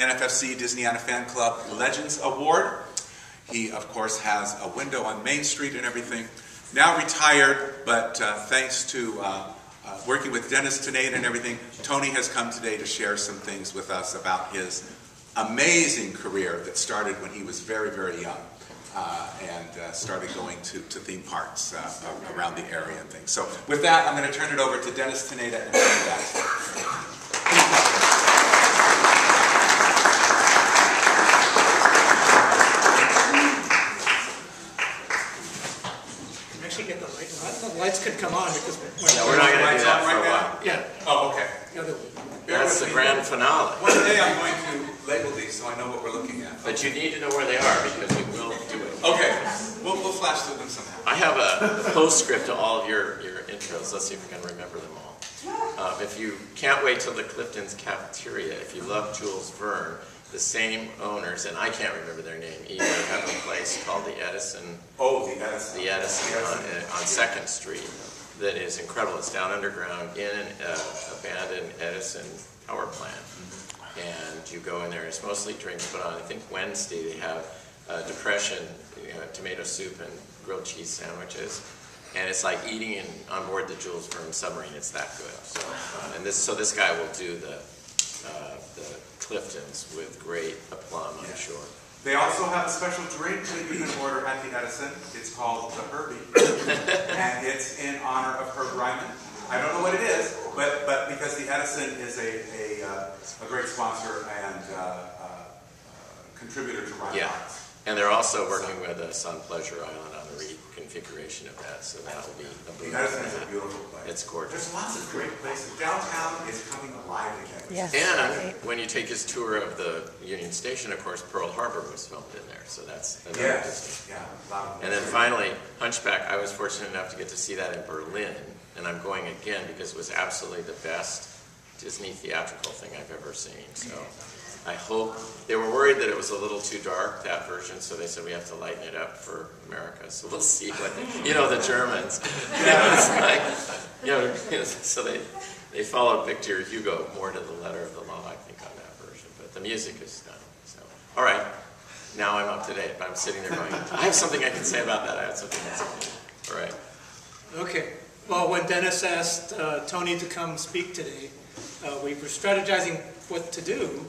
NFFC Disneyana Fan Club Legends Award. He, of course, has a window on Main Street and everything. Now retired, but uh, thanks to uh, uh, working with Dennis Tenate and everything, Tony has come today to share some things with us about his amazing career that started when he was very, very young. Uh, and uh, started going to, to theme parks uh, around the area and things. So with that, I'm going to turn it over to Dennis Teneda and Tony Baxter. Actually get the light, the lights could come on because. No, we're not gonna do that on for a while. now? Yeah, Oh, okay. the other, Bear That's with the me. grand finale. One day I'm going to label these so I know what we're looking at. But you need to know where they are because we will do it. Okay, we'll, we'll flash through them somehow. I have a postscript to all of your, your intros. Let's see if we can remember them all. Um, if you can't wait till the Clifton's cafeteria, if you love Jules Verne, the same owners, and I can't remember their name either, have a place called the Edison Oh, the Edison. the Edison on, on Second Street that is incredible. It's down underground in an uh, abandoned Edison power plant. And you go in there, it's mostly drinks, but on, I think Wednesday, they have uh, depression, you know, tomato soup and grilled cheese sandwiches. And it's like eating in, on board the Jules Verne submarine, it's that good. So, uh, and this, so this guy will do the, uh, the Cliftons with great aplomb, I'm sure. They also have a special drink that you can order at the Edison. It's called the Herbie. and it's in honor of Herb Ryman. I don't know what it is, but, but because the Edison is a, a, uh, a great sponsor and uh, uh, contributor to Ryman Yeah. Arts. And they're also working with us on Pleasure Island on the reconfiguration of that, so that will be a boom. The Edison is a beautiful place. It's gorgeous. There's lots of great places. Downtown is coming alive again. Yes. is And Right. when you take his tour of the Union Station, of course, Pearl Harbor was filmed in there, so that's another Yes, Disney. yeah, a lot of And then finally, Hunchback, I was fortunate enough to get to see that in Berlin, and I'm going again because it was absolutely the best Disney theatrical thing I've ever seen, so I hope, they were worried that it was a little too dark, that version, so they said we have to lighten it up for America, so we'll see what, you know, the Germans. Like, you know, so they, they followed Victor Hugo more to the letter of the law, I think, on that version, but the music is stunning, so, all right. Now I'm up to date, but I'm sitting there going, I have something I can say about that, I have something to say. All right. okay. Well, when Dennis asked uh, Tony to come speak today, uh, we were strategizing what to do.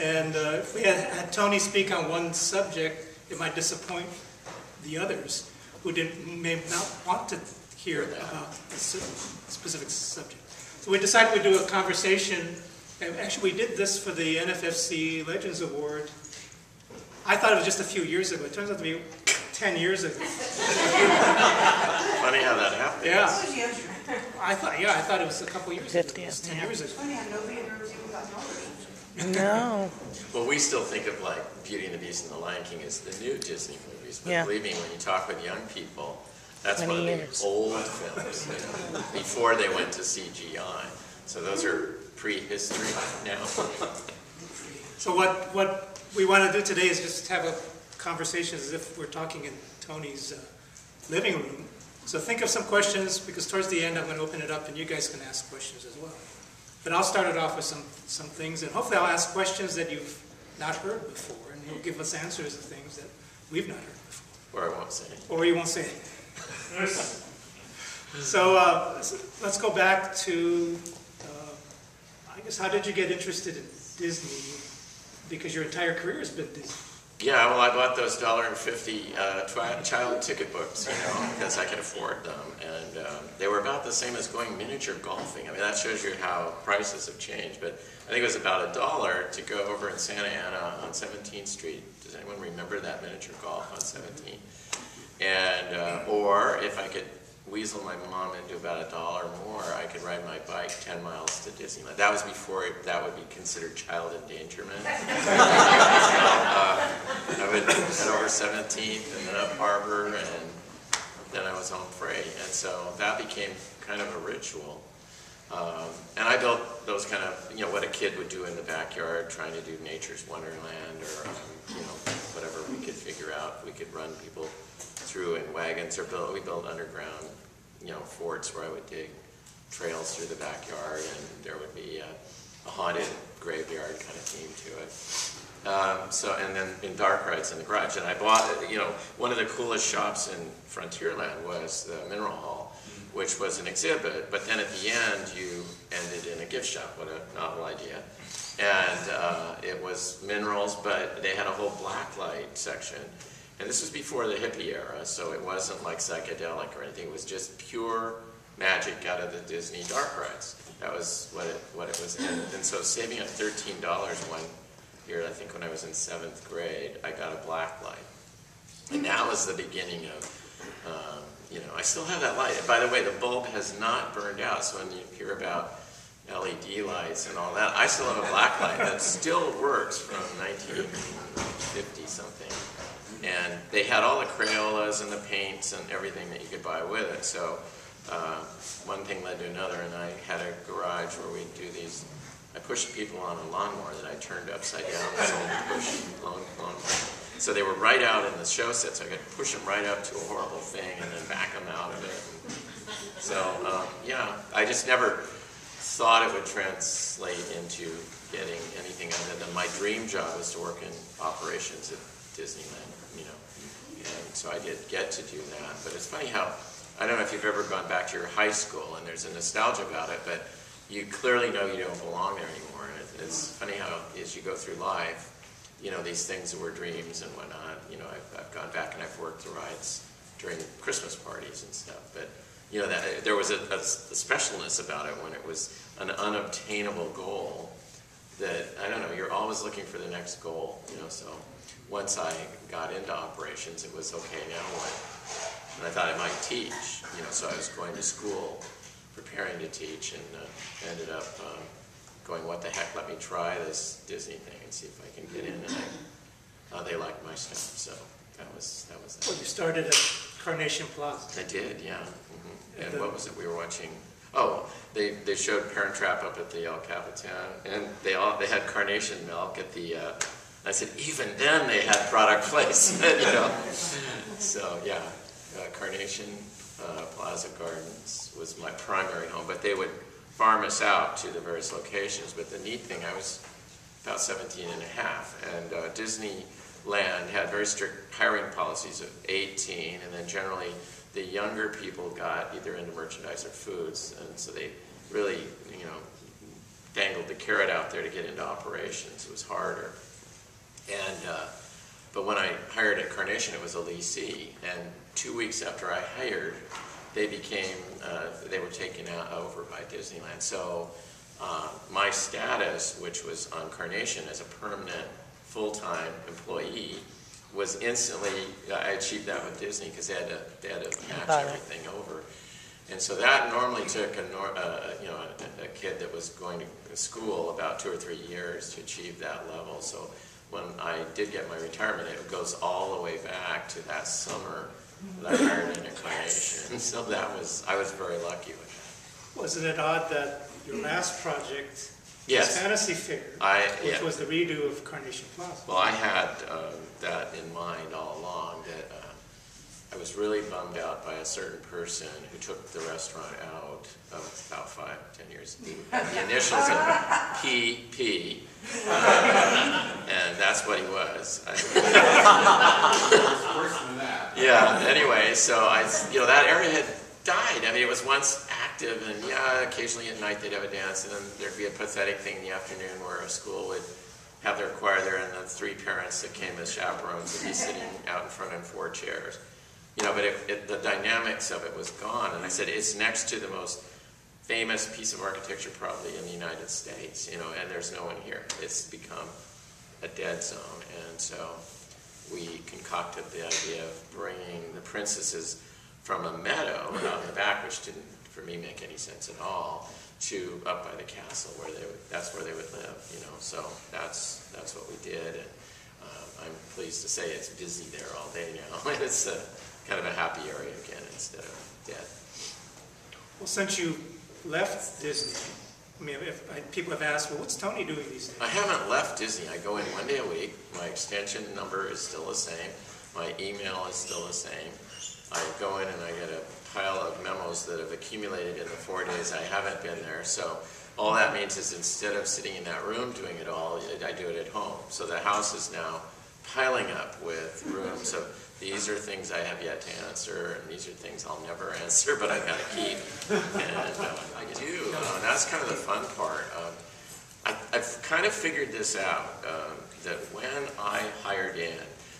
And uh, if we had had Tony speak on one subject, it might disappoint the others who didn't, may not want to hear about a s- specific subject. So we decided we'd do a conversation, and actually we did this for the NFFC Legends Award. I thought it was just a few years ago. It turns out to be 10 years ago. Funny how that happened. Yeah. I thought, yeah, I thought it was a couple years ago. It was 50th, 10 yeah. years ago. Funny how nobody in Rose even got dollars. No. Well, we still think of like Beauty and the Beast and the Lion King as the new Disney movies, but Yeah. believe me, when you talk with young people, that's one of 20 the years. old films before they went to CGI. So those are prehistory now. So what, what we want to do today is just have a conversation as if we're talking in Tony's uh, living room. So think of some questions, because towards the end, I'm going to open it up and you guys can ask questions as well. But I'll start it off with some, some things, and hopefully I'll ask questions that you've not heard before, and you'll give us answers to things that we've not heard before. Or I won't say. Or you won't say it. So uh, let's go back to, uh, I guess, how did you get interested in Disney? Because your entire career has been Disney. Yeah, well, I bought those dollar and fifty uh, child ticket books, you know, because I could afford them, and um, they were about the same as going miniature golfing. I mean, that shows you how prices have changed. But I think it was about a dollar to go over in Santa Ana on 17th Street. Does anyone remember that miniature golf on 17th? And uh, or if I could weasel my mom into about a dollar more, I could ride my bike 10 miles to Disneyland. That was before it, that would be considered child endangerment. Uh, I would head over 17th and then up Harbor, and then I was home free. And so that became kind of a ritual. Um, and I built those kind of, you know, what a kid would do in the backyard, trying to do nature's wonderland or, um, you know, whatever we could figure out. We could run people through in wagons or build, we built underground, you know, forts where I would dig trails through the backyard and there would be a, a haunted graveyard kind of theme to it. Um, so, and then in dark rides in the garage. And I bought, you know, one of the coolest shops in Frontierland was the Mineral Hall, which was an exhibit. But then at the end, you ended in a gift shop. What a novel idea. And uh, it was minerals, but they had a whole blacklight section. And this was before the hippie era, so it wasn't like psychedelic or anything. It was just pure magic out of the Disney dark rides. That was what it, what it was. And, and so saving up $13 one year, I think when I was in seventh grade, I got a black light. And that was the beginning of, um, you know, I still have that light. And By the way, the bulb has not burned out, so when you hear about LED lights and all that, I still have a black light that still works from 1950 something. And they had all the Crayolas and the paints and everything that you could buy with it. So uh, one thing led to another, and I had a garage where we'd do these. I pushed people on a lawnmower that I turned upside down, so push. So they were right out in the show set, so I could push them right up to a horrible thing and then back them out of it. So um, yeah, I just never thought it would translate into getting anything other than my dream job was to work in operations at Disneyland. And so I did get to do that. But it's funny how, I don't know if you've ever gone back to your high school and there's a nostalgia about it, but you clearly know you don't belong there anymore. And it's funny how, as you go through life, you know, these things that were dreams and whatnot, you know, I've, I've gone back and I've worked the rides during Christmas parties and stuff. But, you know, that, there was a, a, a specialness about it when it was an unobtainable goal that, I don't know, you're always looking for the next goal, you know, so once I got into operations, it was okay, now what? And I thought I might teach, you know, so I was going to school, preparing to teach, and uh, ended up um, going, what the heck, let me try this Disney thing and see if I can get in. And I, uh, they liked my stuff, so that was that was Well, you started at Carnation Plaza. I did, yeah. hmm And The- what was it we were watching? Oh, they, they showed Parent Trap up at the El Capitan, and they all they had carnation milk at the. Uh, I said even then they had product placement, you know. So yeah, uh, Carnation uh, Plaza Gardens was my primary home, but they would farm us out to the various locations. But the neat thing, I was about 17 and a half, and uh, Disneyland had very strict hiring policies of 18, and then generally the younger people got either into merchandise or foods, and so they really, you know, dangled the carrot out there to get into operations. It was harder. And, uh, but when I hired at Carnation, it was a leasee, and two weeks after I hired, they became, uh, they were taken out over by Disneyland. So uh, my status, which was on Carnation as a permanent, full-time employee, was instantly, I achieved that with Disney because they had to, they had to match everything over. And so that normally took a, nor- uh, you know, a, a kid that was going to school about two or three years to achieve that level. So when I did get my retirement, it goes all the way back to that summer that I hired in Carnation. So that was, I was very lucky with that. Wasn't it odd that your last project Yes. was Fantasy Fair, I, which yeah. was the redo of Carnation Plaza? Well, I had um, that in mind all along, that uh, I was really bummed out by a certain person who took the restaurant out of about five, ten years. The initials of PP, uh, and that's what he was. Yeah, anyway, so I, you know, that area had died. I mean, it was once active, and yeah, occasionally at night they'd have a dance, and then there'd be a pathetic thing in the afternoon where a school would have their choir there, and the three parents that came as chaperones would be sitting out in front in four chairs. You know, but it, it, the dynamics of it was gone, and I said it's next to the most famous piece of architecture probably in the United States, you know, and there's no one here. It's become a dead zone, and so we concocted the idea of bringing the princesses from a meadow out in the back, which didn't, for me, make any sense at all, to up by the castle where they would, that's where they would live, you know. So that's that's what we did, and um, I'm pleased to say it's busy there all day now. it's a, kind of a happy area again instead of dead. Well, since you left Disney, I mean, if, people have asked, well, what's Tony doing these days? I haven't left Disney. I go in one day a week. My extension number is still the same. My email is still the same. I go in and I get a pile of memos that have accumulated in the four days I haven't been there. So all that means is instead of sitting in that room doing it all, I do it at home. So the house is now piling up with rooms So these are things I have yet to answer, and these are things I'll never answer, but I've got to keep. And uh, I do. Uh, that's kind of the fun part. Um, I, I've kind of figured this out um, that when I hired in,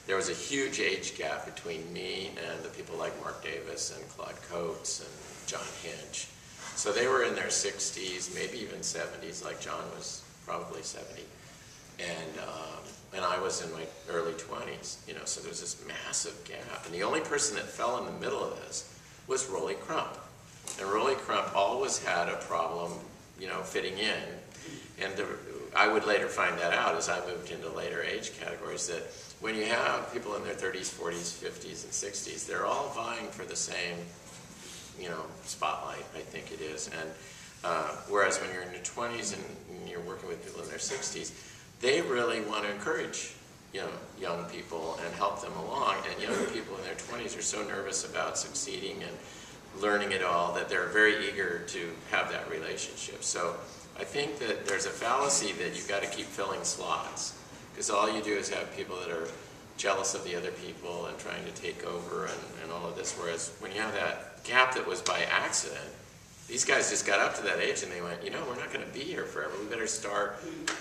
there was a huge age gap between me and the people like Marc Davis and Claude Coats and John Hench. So they were in their 60s, maybe even 70s, like John was probably 70. And, um, and I was in my early 20s, you know, so there was this massive gap. And the only person that fell in the middle of this was Rolly Crump. And Rolly Crump always had a problem, you know, fitting in. And the, I would later find that out as I moved into later age categories that when you have people in their 30s, 40s, 50s, and 60s, they're all vying for the same you know, spotlight, I think it is. And uh, whereas when you're in your 20s and you're working with people in their 60s, they really want to encourage you know, young people and help them along. And young people in their 20s are so nervous about succeeding and learning it all that they're very eager to have that relationship. So I think that there's a fallacy that you've got to keep filling slots because all you do is have people that are jealous of the other people and trying to take over and, and all of this. Whereas when you have that gap that was by accident. These guys just got up to that age and they went, you know, we're not going to be here forever. We better start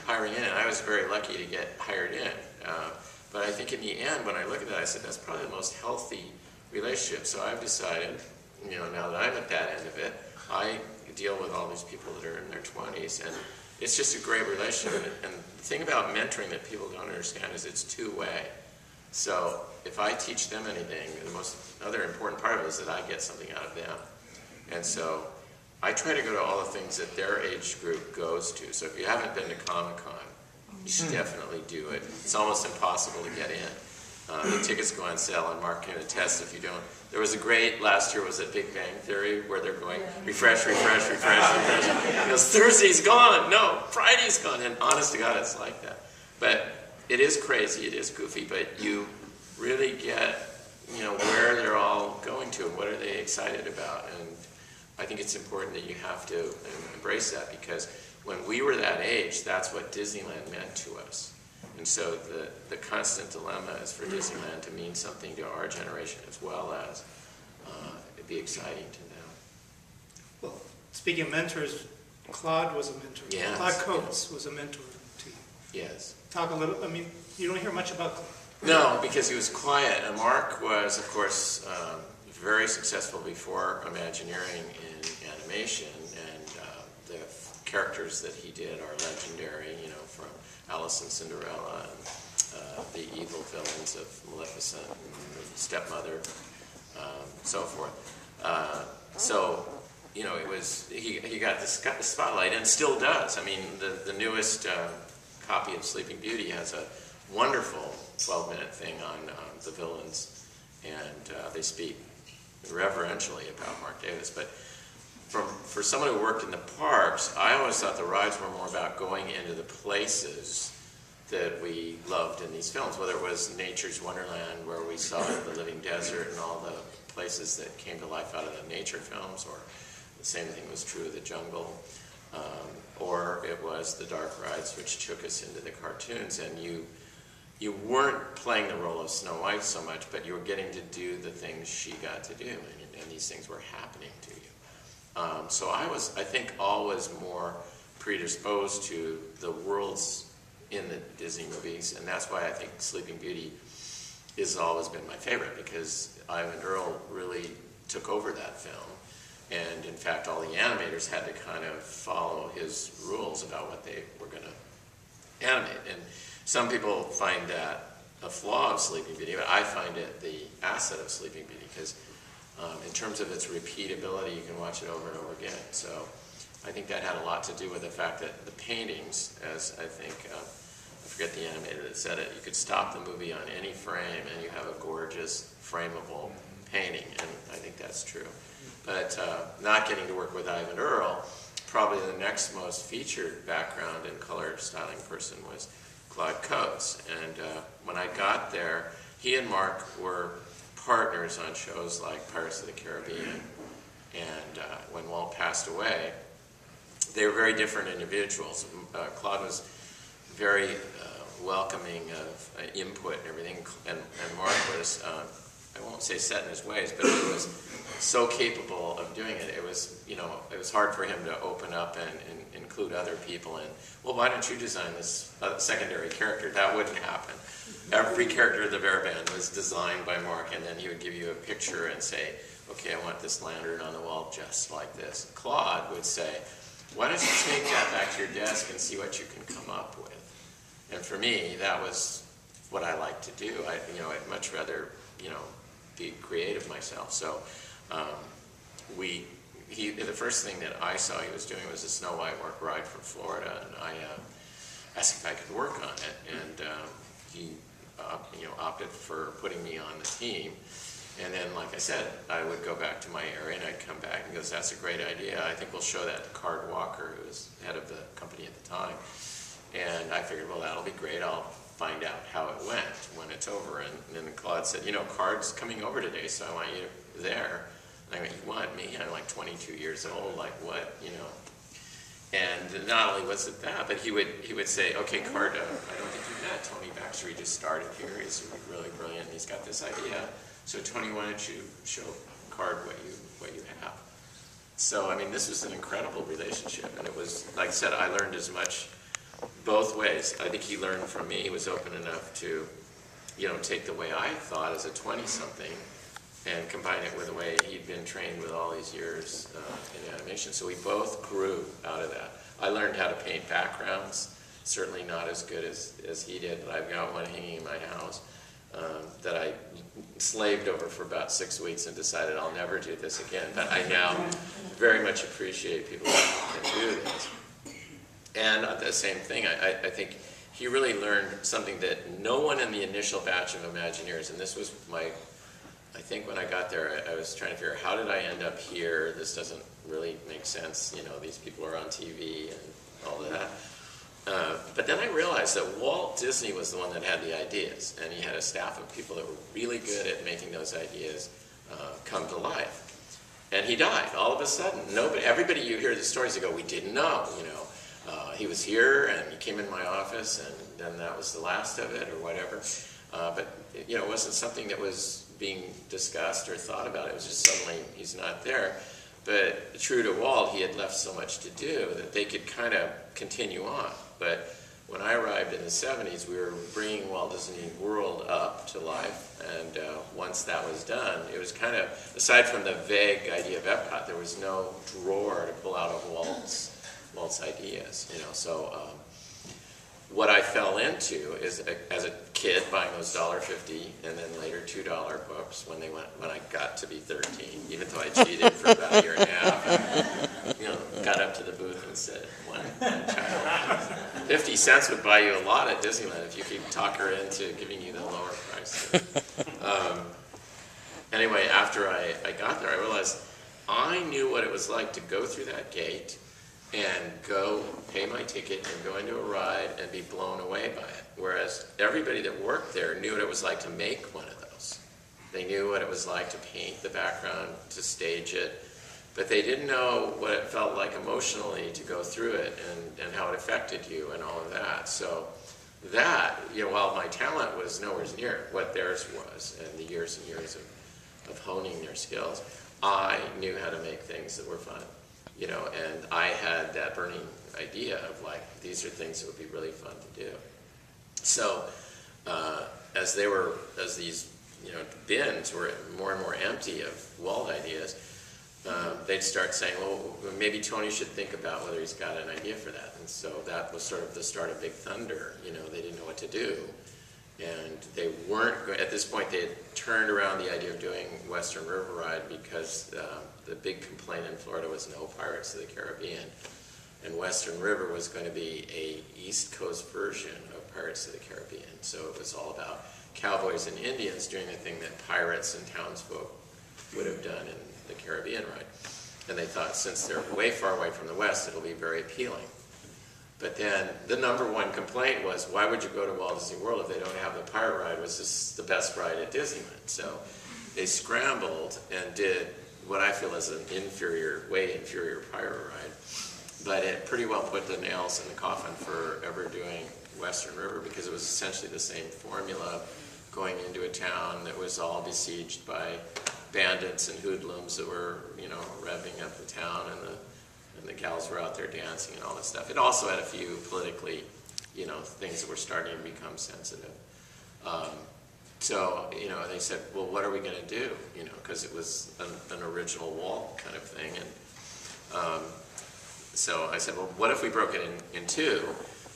hiring in. And I was very lucky to get hired in. Uh, but I think in the end, when I look at that, I said that's probably the most healthy relationship. So I've decided, you know, now that I'm at that end of it, I deal with all these people that are in their 20s, and it's just a great relationship. And, the thing about mentoring that people don't understand is it's two-way. So if I teach them anything, the most other important part of it is that I get something out of them. And so I try to go to all the things that their age group goes to. So if you haven't been to Comic Con, you should hmm. definitely do it. It's almost impossible to get in. Uh, the tickets go on sale, and Mark can attest if you don't. There was a great last year was at Big Bang Theory where they're going refresh, refresh, refresh, refresh. Goes Thursday's gone, no, Friday's gone, and honest to God, it's like that. But it is crazy, it is goofy, but you really get, you know, where they're all going to and what are they excited about. And I think it's important that you have to embrace that because when we were that age, that's what Disneyland meant to us. And so the, the constant dilemma is for Disneyland to mean something to our generation as well as uh, be exciting to them. Well, speaking of mentors, Claude was a mentor. Yes, Claude Coats was a mentor to you. Yes. Talk a little, I mean, you don't hear much about Claude. No, because he was quiet. And Marc was, of course, um, very successful before Imagineering in animation, and uh, the characters that he did are legendary. You know, from Alice and Cinderella, and uh, the evil villains of Maleficent, and Stepmother, um, so forth. Uh, so you know, it was he, he got the spotlight and still does. I mean, the the newest uh, copy of Sleeping Beauty has a wonderful 12 minute thing on um, the villains, and uh, they speak reverentially about Marc Davis. But from, for someone who worked in the parks, I always thought the rides were more about going into the places that we loved in these films, whether it was Nature's Wonderland, where we saw the living desert and all the places that came to life out of the nature films, or the same thing was true of the jungle. Um, or it was the dark rides, which took us into the cartoons, and you you weren't playing the role of Snow White so much, but you were getting to do the things she got to do, and, and these things were happening to you. Um, so I was, I think, always more predisposed to the worlds in the Disney movies, and that's why I think Sleeping Beauty has always been my favorite because Eyvind Earle really took over that film. And in fact, all the animators had to kind of follow his rules about what they were going to animate. And some people find that a flaw of Sleeping Beauty, but I find it the asset of Sleeping Beauty because um, in terms of its repeatability, you can watch it over and over again. So I think that had a lot to do with the fact that the paintings, as I think, uh, I forget the animator that said it, you could stop the movie on any frame and you have a gorgeous, frameable painting, and I think that's true. But uh, not getting to work with Eyvind Earle, probably the next most featured background and color styling person was Claude Coats. And uh, when I got there, he and Marc were partners on shows like Pirates of the Caribbean. And uh, when Walt passed away, they were very different individuals. Uh, Claude was very uh, welcoming of uh, input and everything, and, and Mark was, uh, I won't say set in his ways, but he was so capable of doing it. It was, you know, it was hard for him to open up and, and include other people in. Well, why don't you design this uh, secondary character? That wouldn't happen. Every character of the Bear Band was designed by Marc, and then he would give you a picture and say, okay, I want this lantern on the wall just like this. Claude would say, why don't you take that back to your desk and see what you can come up with? And for me, that was what I like to do. I, you know, I'd much rather, you know, be creative myself. So um, we, he, the first thing that I saw he was doing was a Snow White work ride from Florida, and I uh, asked if I could work on it, and um, he, uh, you know, opted for putting me on the team. And then, like I said, I would go back to my area and I'd come back and goes, that's a great idea. I think we'll show that to Card Walker, who was head of the company at the time. And I figured, well, that'll be great. I'll find out how it went when it's over. And, and then Claude said, you know, Card's coming over today, so I want you there. And I went, you want me? I'm like 22 years old, like what, you know? And not only was it that, but he would he would say, okay, Card, uh, I don't think you met Tony Baxter. He just started here. He's really brilliant. He's got this idea. So Tony, why don't you show Card what you what you have? So I mean, this was an incredible relationship, and it was like I said, I learned as much both ways. I think he learned from me. He was open enough to, you know, take the way I thought as a twenty-something and combine it with the way he'd been trained with all these years uh, in animation. So we both grew out of that. I learned how to paint backgrounds. Certainly not as good as, as he did, but I've got one hanging in my house um, that I slaved over for about six weeks and decided I'll never do this again. But I now very much appreciate people who can do this. And the same thing, I, I think he really learned something that no one in the initial batch of Imagineers, and this was my, I think when I got there, I, I was trying to figure out how did I end up here? This doesn't really make sense. You know, these people are on TV and all of that. Uh, but then I realized that Walt Disney was the one that had the ideas, and he had a staff of people that were really good at making those ideas uh, come to life. And he died all of a sudden. Nobody, everybody you hear the stories, they go, "We didn't know," you know. Uh, he was here, and he came in my office, and then that was the last of it, or whatever. Uh, but you know, it wasn't something that was being discussed or thought about. It was just suddenly he's not there. But true to Walt, he had left so much to do that they could kind of continue on. But when I arrived in the 70s, we were bringing Walt Disney World up to life. And uh, once that was done, it was kind of, aside from the vague idea of Epcot, there was no drawer to pull out of Walt's, Walt's ideas. You know, so um, what I fell into is, a, as a kid, buying those $1.50 and then later $2 books when they went when I got to be 13, even though I cheated for about a year and a half. And, you know, got up to the booth and said, one, one child. 50 cents would buy you a lot at Disneyland if you could talk her into giving you the lower price. Um, anyway, after I, I got there, I realized I knew what it was like to go through that gate and go pay my ticket and go into a ride and be blown away by it. Whereas everybody that worked there knew what it was like to make one of those. They knew what it was like to paint the background, to stage it, but they didn't know what it felt like emotionally to go through it and, and how it affected you and all of that. So that, you know, while my talent was nowhere near what theirs was and the years and years of, of honing their skills, I knew how to make things that were fun you know, and I had that burning idea of like, these are things that would be really fun to do. So, uh, as they were, as these, you know, bins were more and more empty of Walt ideas, um, they'd start saying, well, maybe Tony should think about whether he's got an idea for that. And so that was sort of the start of Big Thunder. You know, they didn't know what to do. And they weren't, at this point, they had turned around the idea of doing Western River Ride because uh, the big complaint in Florida was no Pirates of the Caribbean. And Western River was going to be a East Coast version of Pirates of the Caribbean. So it was all about cowboys and Indians doing the thing that pirates and townsfolk would have done in the Caribbean ride. And they thought since they're way far away from the West, it'll be very appealing. But then the number one complaint was, why would you go to Walt Disney World if they don't have the pirate ride? Was this the best ride at Disneyland? So they scrambled and did what I feel is an inferior, way inferior pirate ride but it pretty well put the nails in the coffin for ever doing Western River because it was essentially the same formula going into a town that was all besieged by bandits and hoodlums that were, you know, revving up the town and the, and the gals were out there dancing and all that stuff. It also had a few politically, you know, things that were starting to become sensitive. Um, so, you know, they said, well, what are we going to do? You know, because it was an, an original wall kind of thing. And um, so I said, well, what if we broke it in, in two?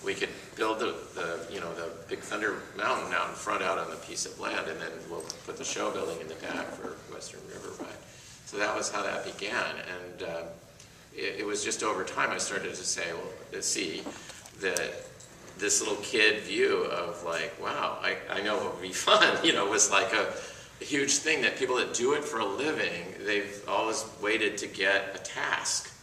We could build the, the, you know, the Big Thunder Mountain out in front out on the piece of land, and then we'll put the show building in the back for Western River Ride. So that was how that began. And uh, it, it was just over time I started to say, well, see that this little kid view of like, wow, I, I know it would be fun, you know, was like a, a huge thing that people that do it for a living, they've always waited to get a task.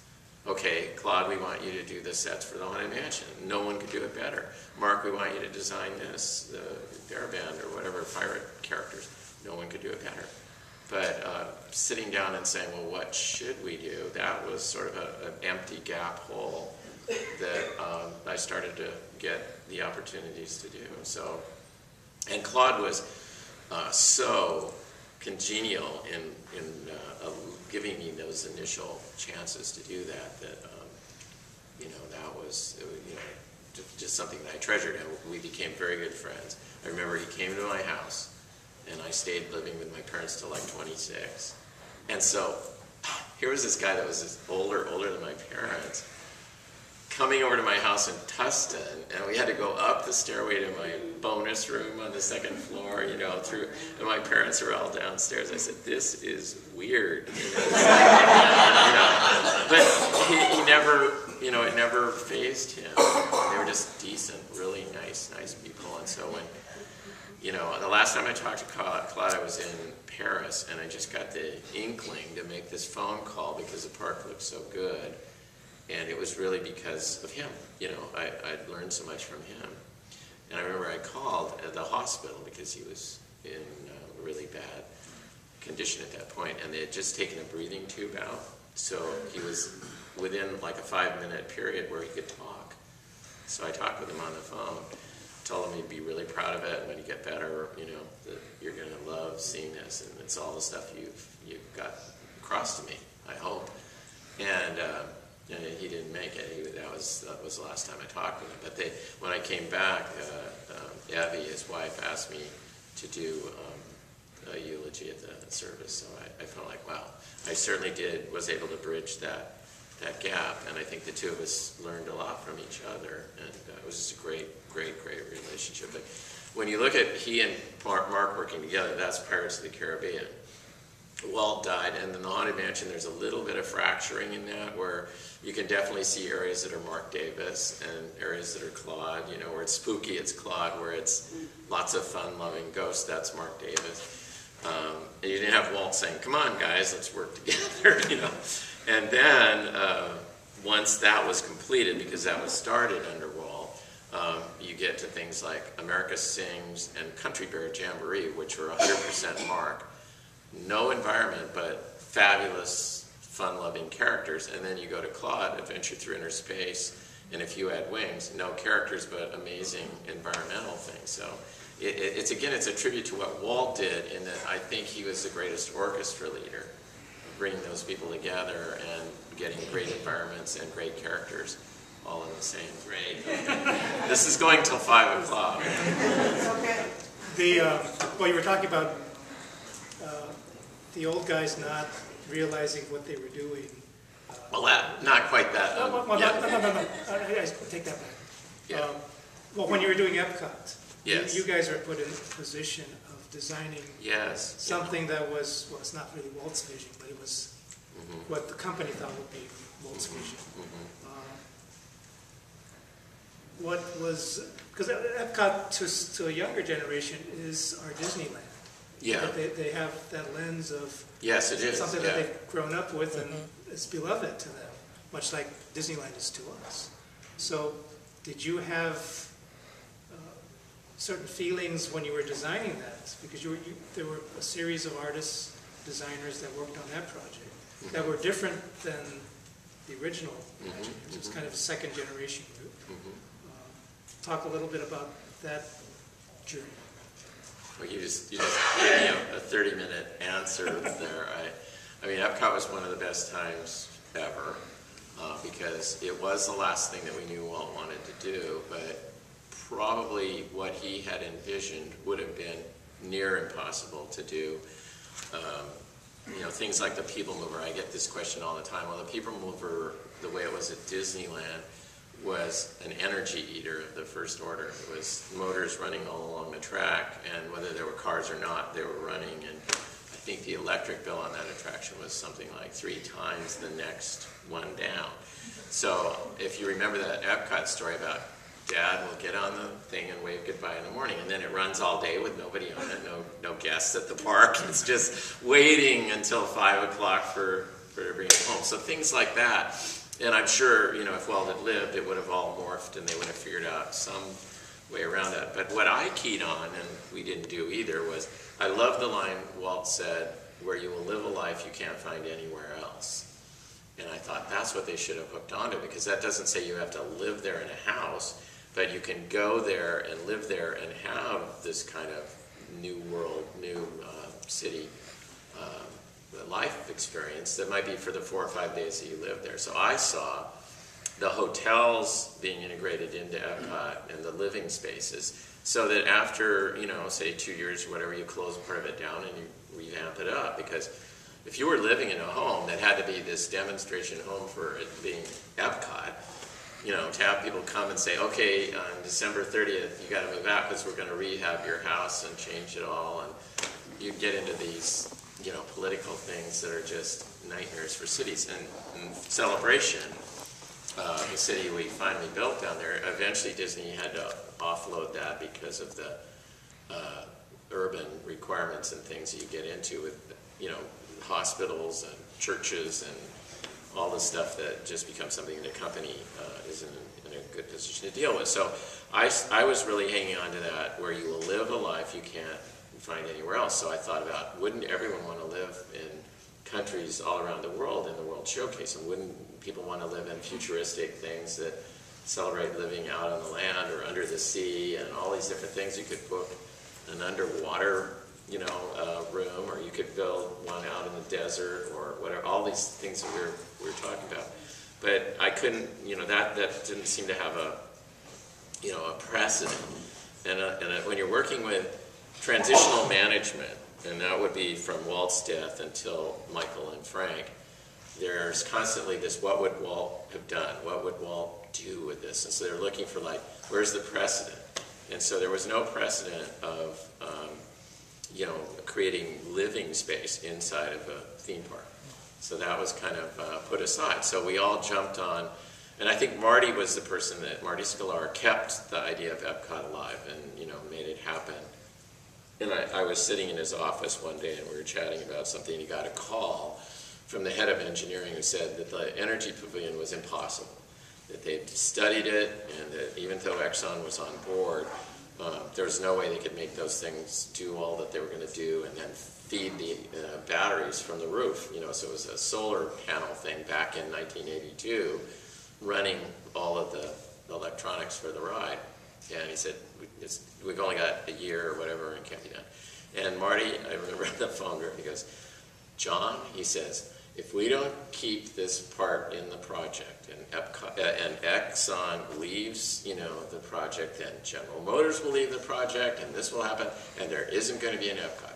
Okay, Claude, we want you to do the sets for the Haunted Mansion. No one could do it better. Marc, we want you to design this, the Daraband or whatever pirate characters. No one could do it better. But uh, sitting down and saying, well, what should we do? That was sort of a, an empty gap hole that um, I started to get the opportunities to do. So, and Claude was uh, so congenial in in uh, uh, giving me those initial chances to do that. That um, you know that was you know just something that I treasured, and we became very good friends. I remember he came to my house, and I stayed living with my parents till like 26, and so here was this guy that was older older than my parents coming over to my house in Tustin, and we had to go up the stairway to my bonus room on the second floor, you know, through, and my parents were all downstairs. I said, this is weird. You know. But he, he never, you know, it never phased him. They were just decent, really nice, nice people. And so when, you know, the last time I talked to Claude, I was in Paris, and I just got the inkling to make this phone call because the park looked so good. And it was really because of him. You know, I, I'd learned so much from him. And I remember I called at the hospital because he was in really bad condition at that point, and they had just taken a breathing tube out. So he was within like a five minute period where he could talk. So I talked with him on the phone, told him he'd be really proud of it, when you get better, you know, that you're going to love seeing this, and it's all the stuff you've, you've got across to me, I hope. And, uh, and he didn't make it. He, that was that was the last time I talked with him. But they, when I came back, uh, um, Evie, his wife, asked me to do um, a eulogy at the service. So I, I felt like, wow, I certainly did was able to bridge that that gap, and I think the two of us learned a lot from each other, and uh, it was just a great, great, great relationship. But when you look at he and Marc working together, that's Pirates of the Caribbean. Walt died, and in the Haunted Mansion, there's a little bit of fracturing in that where you can definitely see areas that are Marc Davis and areas that are Claude. You know, where it's spooky, it's Claude. Where it's lots of fun-loving ghosts, that's Marc Davis. Um, and you didn't have Walt saying, "Come on, guys, let's work together," you know. And then uh, once that was completed, because that was started under Walt, um, you get to things like America Sings and Country Bear Jamboree, which were 100% Mark no environment, but fabulous, fun-loving characters. And then you go to Claude, Adventure Through Inner Space, and if you add wings, no characters, but amazing environmental things. So it, it, it's again, it's a tribute to what Walt did in that I think he was the greatest orchestra leader, bringing those people together and getting great environments and great characters all in the same grade. this is going till five o'clock. Okay. The, uh, well, you were talking about the old guys not realizing what they were doing. Well, that, not quite that. Um, well, well, yeah. no, no, no, no, I, I take that back. Yeah. Um, Well, when you were doing Epcot, you- Yes. you guys were put in a position of designing Yes. something that was, well, it's not really Walt's vision, but it was Mm-hmm. what the company thought would be Walt's vision. Um, What was, because Epcot to, s- to a younger generation is our Disneyland. Yeah. That They, they have that lens of Yes, it is. something yeah. that they've grown up with and mm-hmm. it's beloved to them, much like Disneyland is to us. So, did you have uh, certain feelings when you were designing that? Because you were, you, there were a series of artists, designers that worked on that project mm-hmm. that were different than the original Magic, which is kind of a second generation group. Uh, Talk a little bit about that journey. Well, you just, you just gave me a, a thirty-minute answer there. I, I mean, Epcot was one of the best times ever, uh, because it was the last thing that we knew Walt wanted to do, but probably what he had envisioned would have been near impossible to do. Um, you know, things like the People Mover, I get this question all the time. Well, the People Mover, the way it was at Disneyland, was an energy eater of the first order. It was motors running all along the track, and whether there were cars or not, they were running. And I think the electric bill on that attraction was something like three times the next one down. So if you remember that Epcot story about Dad will get on the thing and wave goodbye in the morning, and then it runs all day with nobody on it, no no guests at the park. It's just waiting until five o'clock for for bring home. So things like that. And I'm sure, you know, if Walt had lived, it would have all morphed and they would have figured out some way around that. But what I keyed on, and we didn't do either, was I love the line Walt said, where you will live a life you can't find anywhere else. And I thought that's what they should have hooked onto because that doesn't say you have to live there in a house, but you can go there and live there and have this kind of new world, new uh, city um, life experience that might be for the four or five days that you live there. So I saw the hotels being integrated into Epcot and the living spaces so that after, you know, say two years or whatever, you close part of it down and you revamp it up. Because if you were living in a home that had to be this demonstration home for it being Epcot, you know, to have people come and say, okay, on December 30th, you got to move out because we're going to rehab your house and change it all. And you get into these, you know, political things that are just nightmares for cities. And, celebration, uh, the city we finally built down there, eventually Disney had to offload that because of the uh, urban requirements and things that you get into with, you know, hospitals and churches and all the stuff that just becomes something the company uh, is in, in a good position to deal with. So I, I was really hanging on to that, where you will live a life you can't find anywhere else. So I thought about, wouldn't everyone want to live in countries all around the world in the World Showcase? And wouldn't people want to live in futuristic things that celebrate living out on the land or under the sea and all these different things? You could book an underwater, you know, uh, room, or you could build one out in the desert, or whatever. All these things that we were we were talking about, but I couldn't, you know, that that didn't seem to have a, you know, a precedent. And uh and uh when you're working with transitional management, and that would be from Walt's death until Michael and Frank. There's constantly this: what would Walt have done? What would Walt do with this? And so they're looking for like, where's the precedent? And so there was no precedent of, um, you know, creating living space inside of a theme park. So that was kind of uh, put aside. So we all jumped on, and I think Marty was the person that, Marty Sklar, kept the idea of Epcot alive and, you know, made it happen. And I, I was sitting in his office one day and we were chatting about something. He got a call from the head of engineering who said that the energy pavilion was impossible that they'd studied it, and that even though Exxon was on board, um, there was no way they could make those things do all that they were going to do, and then feed the uh, batteries from the roof. You know, so it was a solar panel thing back in 1982, running all of the electronics for the ride. And he said, "We- it's, "We've only got a year or whatever, and it can't be done." And Marty, I remember the phone, he goes, John, he says, if we don't keep this part in the project and Epcot, uh, and Exxon leaves, you know, the project, then General Motors will leave the project and this will happen and there isn't going to be an Epcot.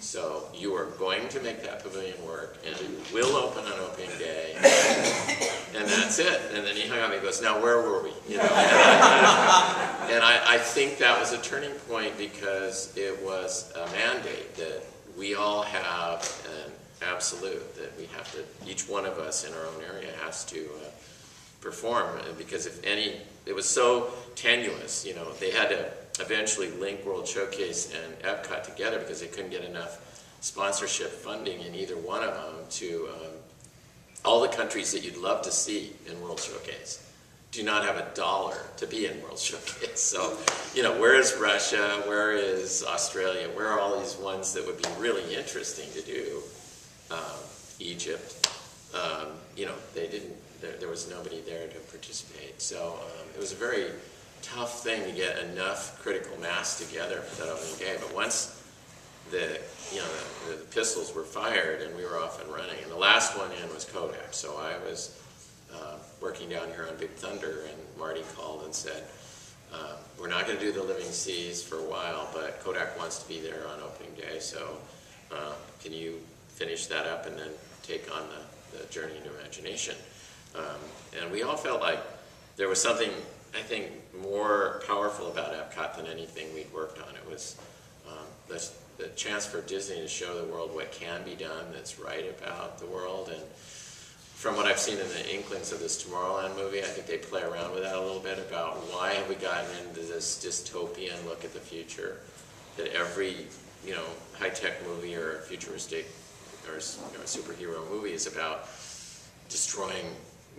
So you are going to make that pavilion work and it will open on opening day and that's it. And then he hung up and he goes, now where were we? You know, and I, and I, I think that was a turning point because it was a mandate that we all have an absolute that we have to, each one of us in our own area has to uh, perform. Because if any, it was so tenuous, you know, they had to eventually link World Showcase and Epcot together because they couldn't get enough sponsorship funding in either one of them to um, all the countries that you'd love to see in World Showcase do not have a dollar to be in World Showcase. So, you know, where is Russia? Where is Australia? Where are all these ones that would be really interesting to do? Um, Egypt. um, you know, they didn't, there, there was nobody there to participate. So um, it was a very tough thing to get enough critical mass together for that opening day. But once the, you know, the, the pistols were fired and we were off and running, and the last one in was Kodak. So I was uh, working down here on Big Thunder, and Marty called and said, uh, we're not going to do the Living Seas for a while, but Kodak wants to be there on opening day, so uh, can you finish that up and then take on the, the journey into imagination? Um, and we all felt like there was something, I think, more powerful about Epcot than anything we'd worked on. It was um, the, the chance for Disney to show the world what can be done that's right about the world. And from what I've seen in the inklings of this Tomorrowland movie, I think they play around with that a little bit about why have we gotten into this dystopian look at the future that every you know high-tech movie or futuristic or you know, superhero movie is about destroying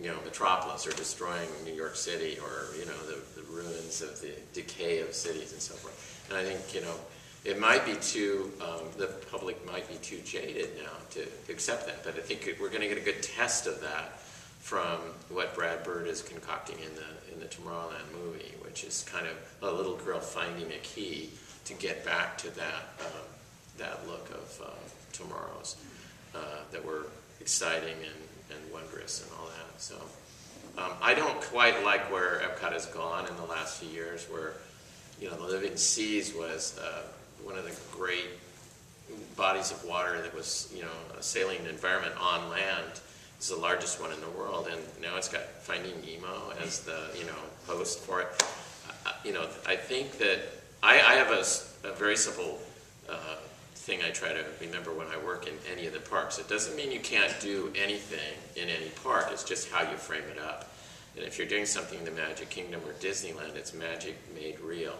you know Metropolis or destroying New York City or you know the, the ruins of the decay of cities and so forth. And I think you know it might be too, um, the public might be too jaded now to accept that, but I think we're going to get a good test of that from what Brad Bird is concocting in the in the Tomorrowland movie, which is kind of a little girl finding a key to get back to that um, that look of uh, tomorrows uh, that were exciting and, and wondrous and all that. So um, I don't quite like where Epcot has gone in the last few years, where you know the Living Seas was. Uh, one of the great bodies of water that was, you know, a saline environment on land. It's the largest one in the world, and now it's got Finding Nemo as the, you know, host for it. Uh, you know, I think that I, I have a, a, very simple uh, thing I try to remember when I work in any of the parks. It doesn't mean you can't do anything in any park. It's just how you frame it up. And if you're doing something in the Magic Kingdom or Disneyland, it's magic made real.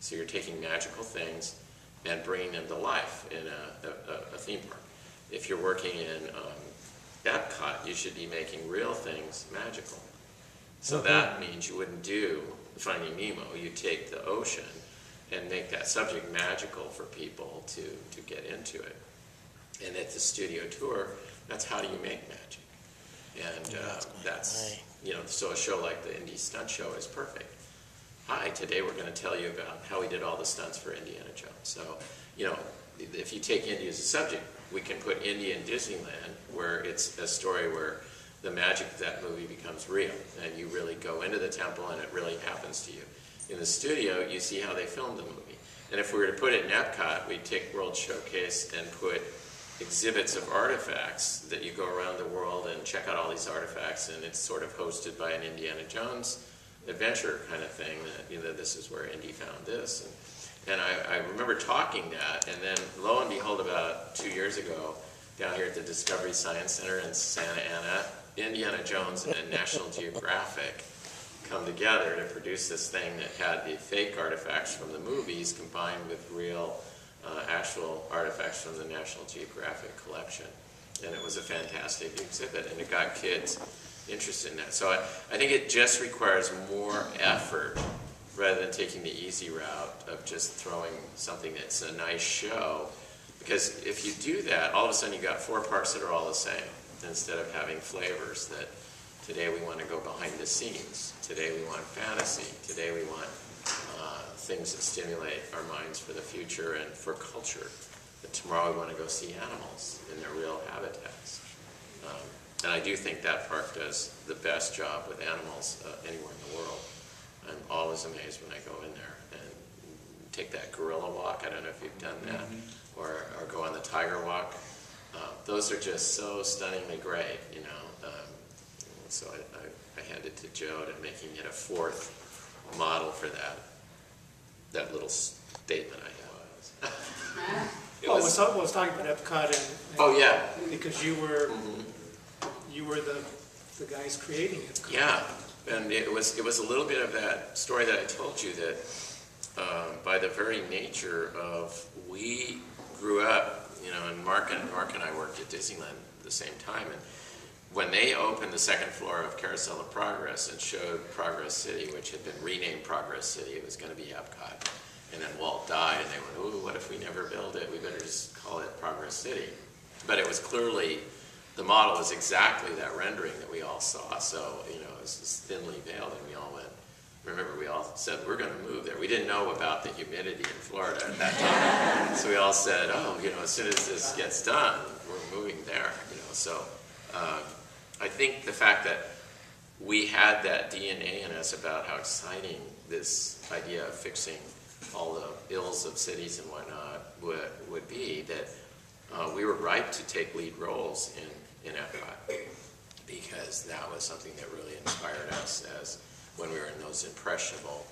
So you're taking magical things and bringing them to life in a, a, a theme park. If you're working in um, Epcot, you should be making real things magical. So Okay. that means you wouldn't do Finding Nemo. You take the ocean and make that subject magical for people to, to get into it. And at the studio tour, that's how do you make magic? And uh, that's great. that's, you know, so a show like the Indy Stunt Show is perfect. Hi, today we're going to tell you about how we did all the stunts for Indiana Jones. So, you know, if you take Indy as a subject, we can put Indy in Disneyland, where it's a story where the magic of that movie becomes real, and you really go into the temple and it really happens to you. In the studio, you see how they filmed the movie. And if we were to put it in Epcot, we'd take World Showcase and put exhibits of artifacts that you go around the world and check out all these artifacts, and it's sort of hosted by an Indiana Jones adventure kind of thing that, you know, this is where Indy found this. And, and I, I remember talking that, and then lo and behold, about two years ago, down here at the Discovery Science Center in Santa Ana, Indiana Jones and National Geographic come together to produce this thing that had the fake artifacts from the movies combined with real, uh, actual artifacts from the National Geographic collection. And it was a fantastic exhibit, and it got kids interested in that. So I, I think it just requires more effort rather than taking the easy route of just throwing something that's a nice show. Because if you do that, all of a sudden you got four parts that are all the same instead of having flavors that today we want to go behind the scenes, today we want fantasy, today we want uh, things that stimulate our minds for the future and for culture. But tomorrow we want to go see animals in their real habitats. Um, and I do think that park does the best job with animals uh, anywhere in the world. I'm always amazed when I go in there and take that gorilla walk. I don't know if you've done that, or, or go on the tiger walk. Uh, those are just so stunningly great, you know. Um, so I, I, I handed to Joe to making it a fourth model for that that little statement I have. It Well, I was, was- I was talking about Epcot and. and- oh yeah, Because you were, Mhm. you were the, the guys creating it. Yeah, and it was, it was a little bit of that story that I told you that um, by the very nature of, we grew up, you know, and Mark and, Mark and I worked at Disneyland at the same time, and when they opened the second floor of Carousel of Progress and showed Progress City, which had been renamed Progress City, it was gonna be Epcot, and then Walt died, and they went, ooh, what if we never build it, we better just call it Progress City. But it was clearly the model was exactly that rendering that we all saw. So, you know, it was thinly veiled, and we all went, remember, we all said, we're going to move there. We didn't know about the humidity in Florida at that time. so we all said, oh, you know, as soon as this gets done, we're moving there, you know. So uh, I think the fact that we had that DNA in us about how exciting this idea of fixing all the ills of cities and whatnot would, would be, that uh, we were ripe to take lead roles in, in Epcot because that was something that really inspired us as when we were in those impressionable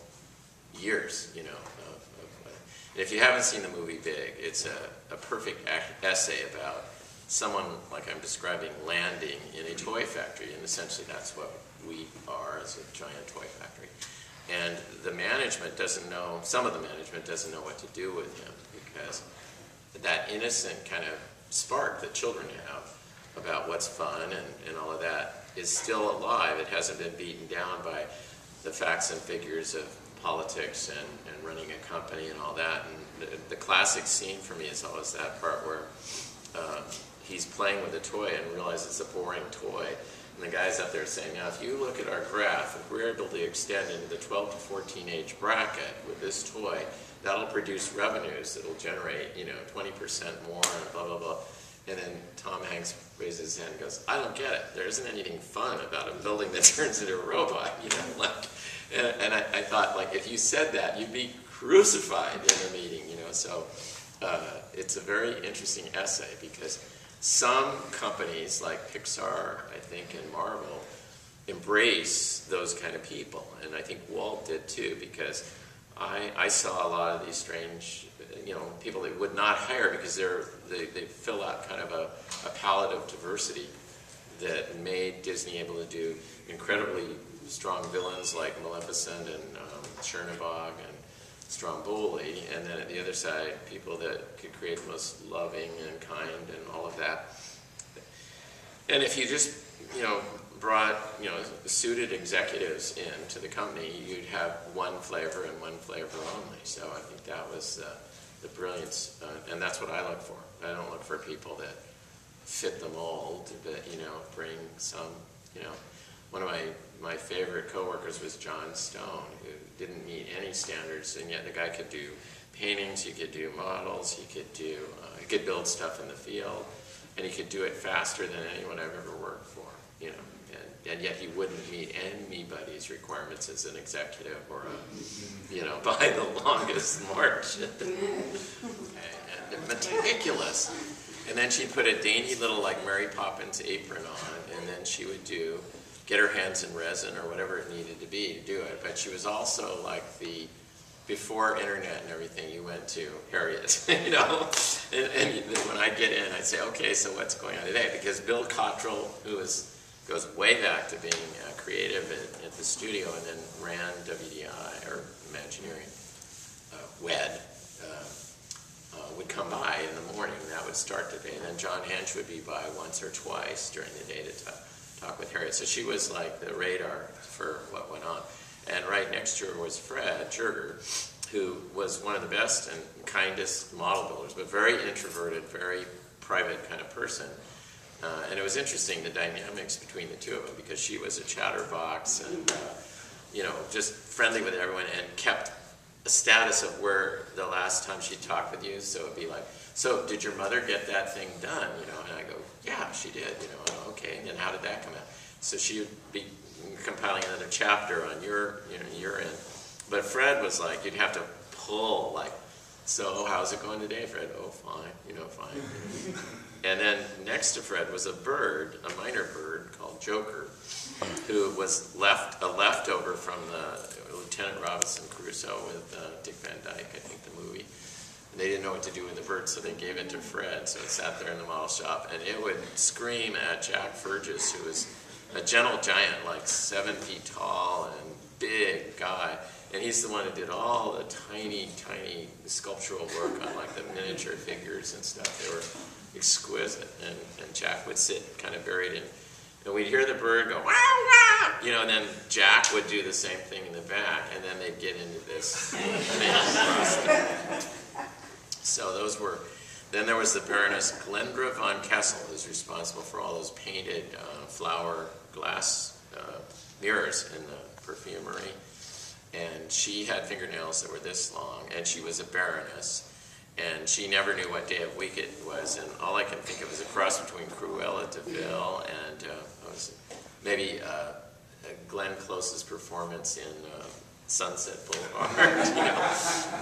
years, you know. Of, of, and if you haven't seen the movie Big, it's a, a perfect essay about someone, like I'm describing, landing in a toy factory, and essentially that's what we are as a giant toy factory. And the management doesn't know, some of the management doesn't know what to do with him because that innocent kind of spark that children have about what's fun and, and all of that is still alive. It hasn't been beaten down by the facts and figures of politics and, and running a company and all that. And the, the classic scene for me is always that part where uh, he's playing with a toy and realizes it's a boring toy. And the guy's up there are saying, now if you look at our graph, if we're able to extend into the 12 to 14 age bracket with this toy, that'll produce revenues that'll generate, you know, 20% more and blah, blah, blah. And then Tom Hanks raises his hand and goes, I don't get it. There isn't anything fun about a building that turns into a robot, you know, like, and, and I, I, thought, like, if you said that, you'd be crucified in a meeting, you know, so uh, it's a very interesting essay because some companies like Pixar, I think, and Marvel embrace those kind of people. And I think Walt did too because I, I saw a lot of these strange, you know, people they would not hire because they're, they, they fill out kind of a, a palette of diversity that made Disney able to do incredibly strong villains like Maleficent and um, Chernabog and Stromboli, and then at the other side, people that could create the most loving and kind and all of that. And if you just, you know, brought, you know, suited executives into the company, you'd have one flavor and one flavor only. So I think that was uh, the brilliance, uh, and that's what I look for. I don't look for people that fit the mold, but, you know, bring some, you know, one of my, my favorite coworkers was John Stone, who didn't meet any standards, and yet the guy could do paintings, he could do models, he could do, uh, he could build stuff in the field, and he could do it faster than anyone I've ever worked for, you know, and, and yet he wouldn't meet anybody's requirements as an executive or a, you know, by the longest march. and, and meticulous. And then she'd put a dainty little like Mary Poppins apron on, and then she would do get her hands in resin or whatever it needed to be to do it. But she was also like the before internet and everything, you went to Harriet, you know. And, and when I'd get in, I'd say, okay, so what's going on today? Because Bill Cottrell, who is goes way back to being uh, creative at, at, the studio and then ran WDI or Imagineering, uh, WED, uh, uh, would come by in the morning. That would start the day. And then John Hench would be by once or twice during the day to talk talk with Harriet. So she was like the radar for what went on. And right next to her was Fred Joerger, who was one of the best and kindest model builders, but very introverted, very private kind of person. Uh, and it was interesting the dynamics between the two of them because she was a chatterbox and uh, you know just friendly with everyone and kept a status of where the last time she talked with you. So it'd be like, so did your mother get that thing done? You know, and I go, yeah, she did. You know, oh, okay. And then how did that come out? So she would be compiling another chapter on your, you know, your end. But Fred was like, you'd have to pull, like, so how's it going today, Fred? Oh, fine. You know, fine. and then next to Fred was a bird, a myna bird called Joker, who was left a leftover from the Lieutenant Robinson Crusoe with uh, Dick Van Dyke, I think they didn't know what to do with the bird, so they gave it to Fred. So it sat there in the model shop, and it would scream at Jack Ferges, who was a gentle giant, like seven feet tall and big guy. And he's the one who did all the tiny, tiny sculptural work on like the miniature figures and stuff. They were exquisite. And, and Jack would sit kind of buried in, and we'd hear the bird go, wow, wow, you know, and then Jack would do the same thing in the back, and then they'd get into this. So those were Then there was the Baroness Glendra von Kessel, who's responsible for all those painted uh, flower glass uh, mirrors in the perfumery. And she had fingernails that were this long, and she was a baroness. And she never knew what day of week it was, and all I can think of is a cross between Cruella de Vil and uh, maybe uh, Glenn Close's performance in uh, Sunset Boulevard, you know,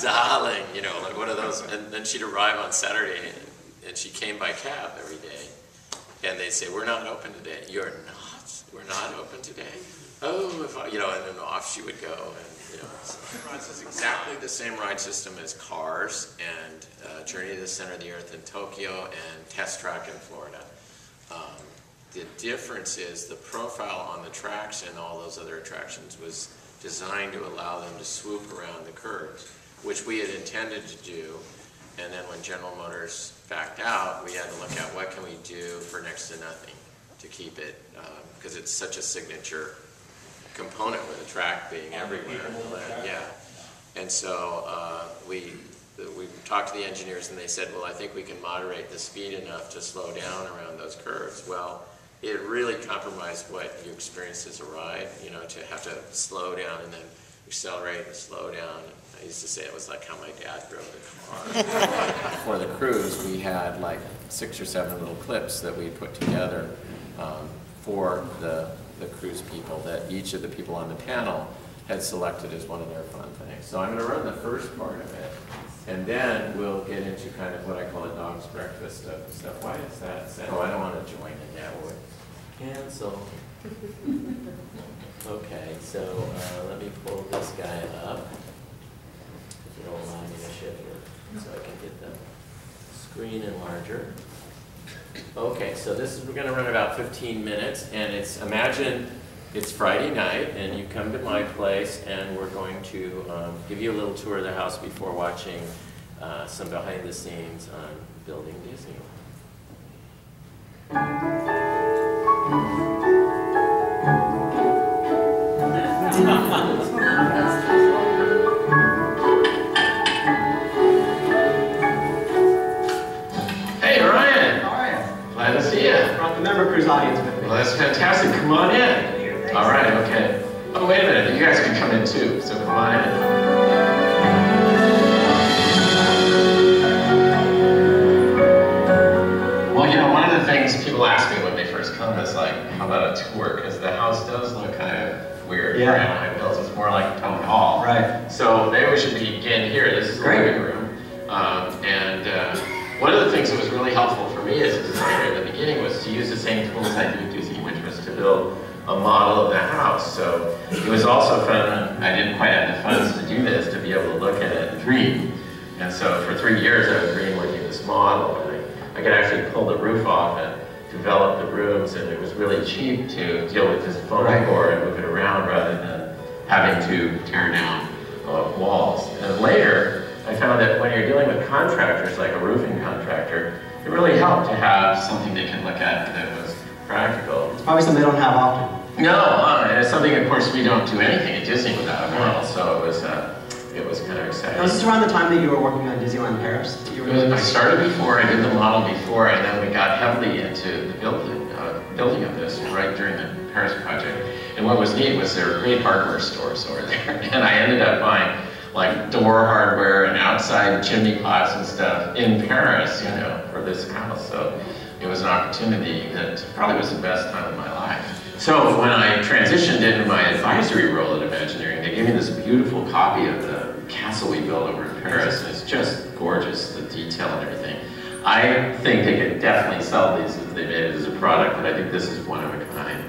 darling, you know, like one of those. And then she'd arrive on Saturday, and, and she came by cab every day, and they'd say, "We're not open today." You're not. We're not open today. Oh, if I, you know, and then off she would go, and you know, it's exactly the same ride system as Cars and uh, Journey to the Center of the Earth in Tokyo and Test Track in Florida. Um, the difference is the profile on the tracks and all those other attractions was designed to allow them to swoop around the curves, which we had intended to do. And then when General Motors backed out, we had to look at what can we do for next to nothing to keep it, because it's such a signature component with the track being everywhere. Yeah. And so uh, we, we talked to the engineers and they said, well, I think we can moderate the speed enough to slow down around those curves. Well, it really compromised what you experienced as a ride, you know, to have to slow down and then accelerate and slow down. I used to say it was like how my dad drove the car. For the cruise, we had like six or seven little clips that we put together um, for the, the cruise people that each of the people on the panel had selected as one of their fun things. So I'm going to run the first part of it, and then we'll get into kind of what I call a dog's breakfast of stuff. Why is that? said? Oh, I don't want to join in now. Cancel. Okay, so uh, let me pull this guy up. If you don't allow me to shift it, so I can get the screen enlarger. Okay, so this is, we're gonna run about fifteen minutes, and it's, imagine it's Friday night, and you come to my place, and we're going to um, give you a little tour of the house before watching uh, some behind the scenes on building Disney. Things people ask me when first come is like, how about a tour? Because the house does look kind of weird. Yeah. Anaheim Hills. It's more like a town hall. Right. So maybe we should begin here. This is the Great. living room. Um, and uh, one of the things that was really helpful for me as a designer in the beginning was to use the same tools I do at Disney, which was to build a model of the house. So it was also fun, I didn't quite have the funds to do this, to be able to look at it and dream. And so for three years I would dream looking at this model. And I, I could actually pull the roof off and develop the rooms, and it was really cheap to deal with this foam Right. core and move it around rather than having to tear down uh, walls. And later, I found that when you're dealing with contractors, like a roofing contractor, it really helped to have something they can look at that was practical. It's probably something they don't have often. No, uh, it's something, of course, we don't do anything at Disney without a model, so it was, uh, it was kind of exciting. Was this around the time that you were working on Disneyland Paris? that you were I started before, I did the model before, and then we got heavily into the building, uh, building of this right during the Paris project. And what was neat was there were great hardware stores over there, and I ended up buying like door hardware and outside chimney pots and stuff in Paris, you know, for this house. So it was an opportunity that probably was the best time of my life. So when I transitioned into my advisory role at Imagineering, they gave me this beautiful copy of the castle we built over in Paris, and it's just gorgeous, the detail and everything. I think they could definitely sell these if they made it as a product, but I think this is one of a kind.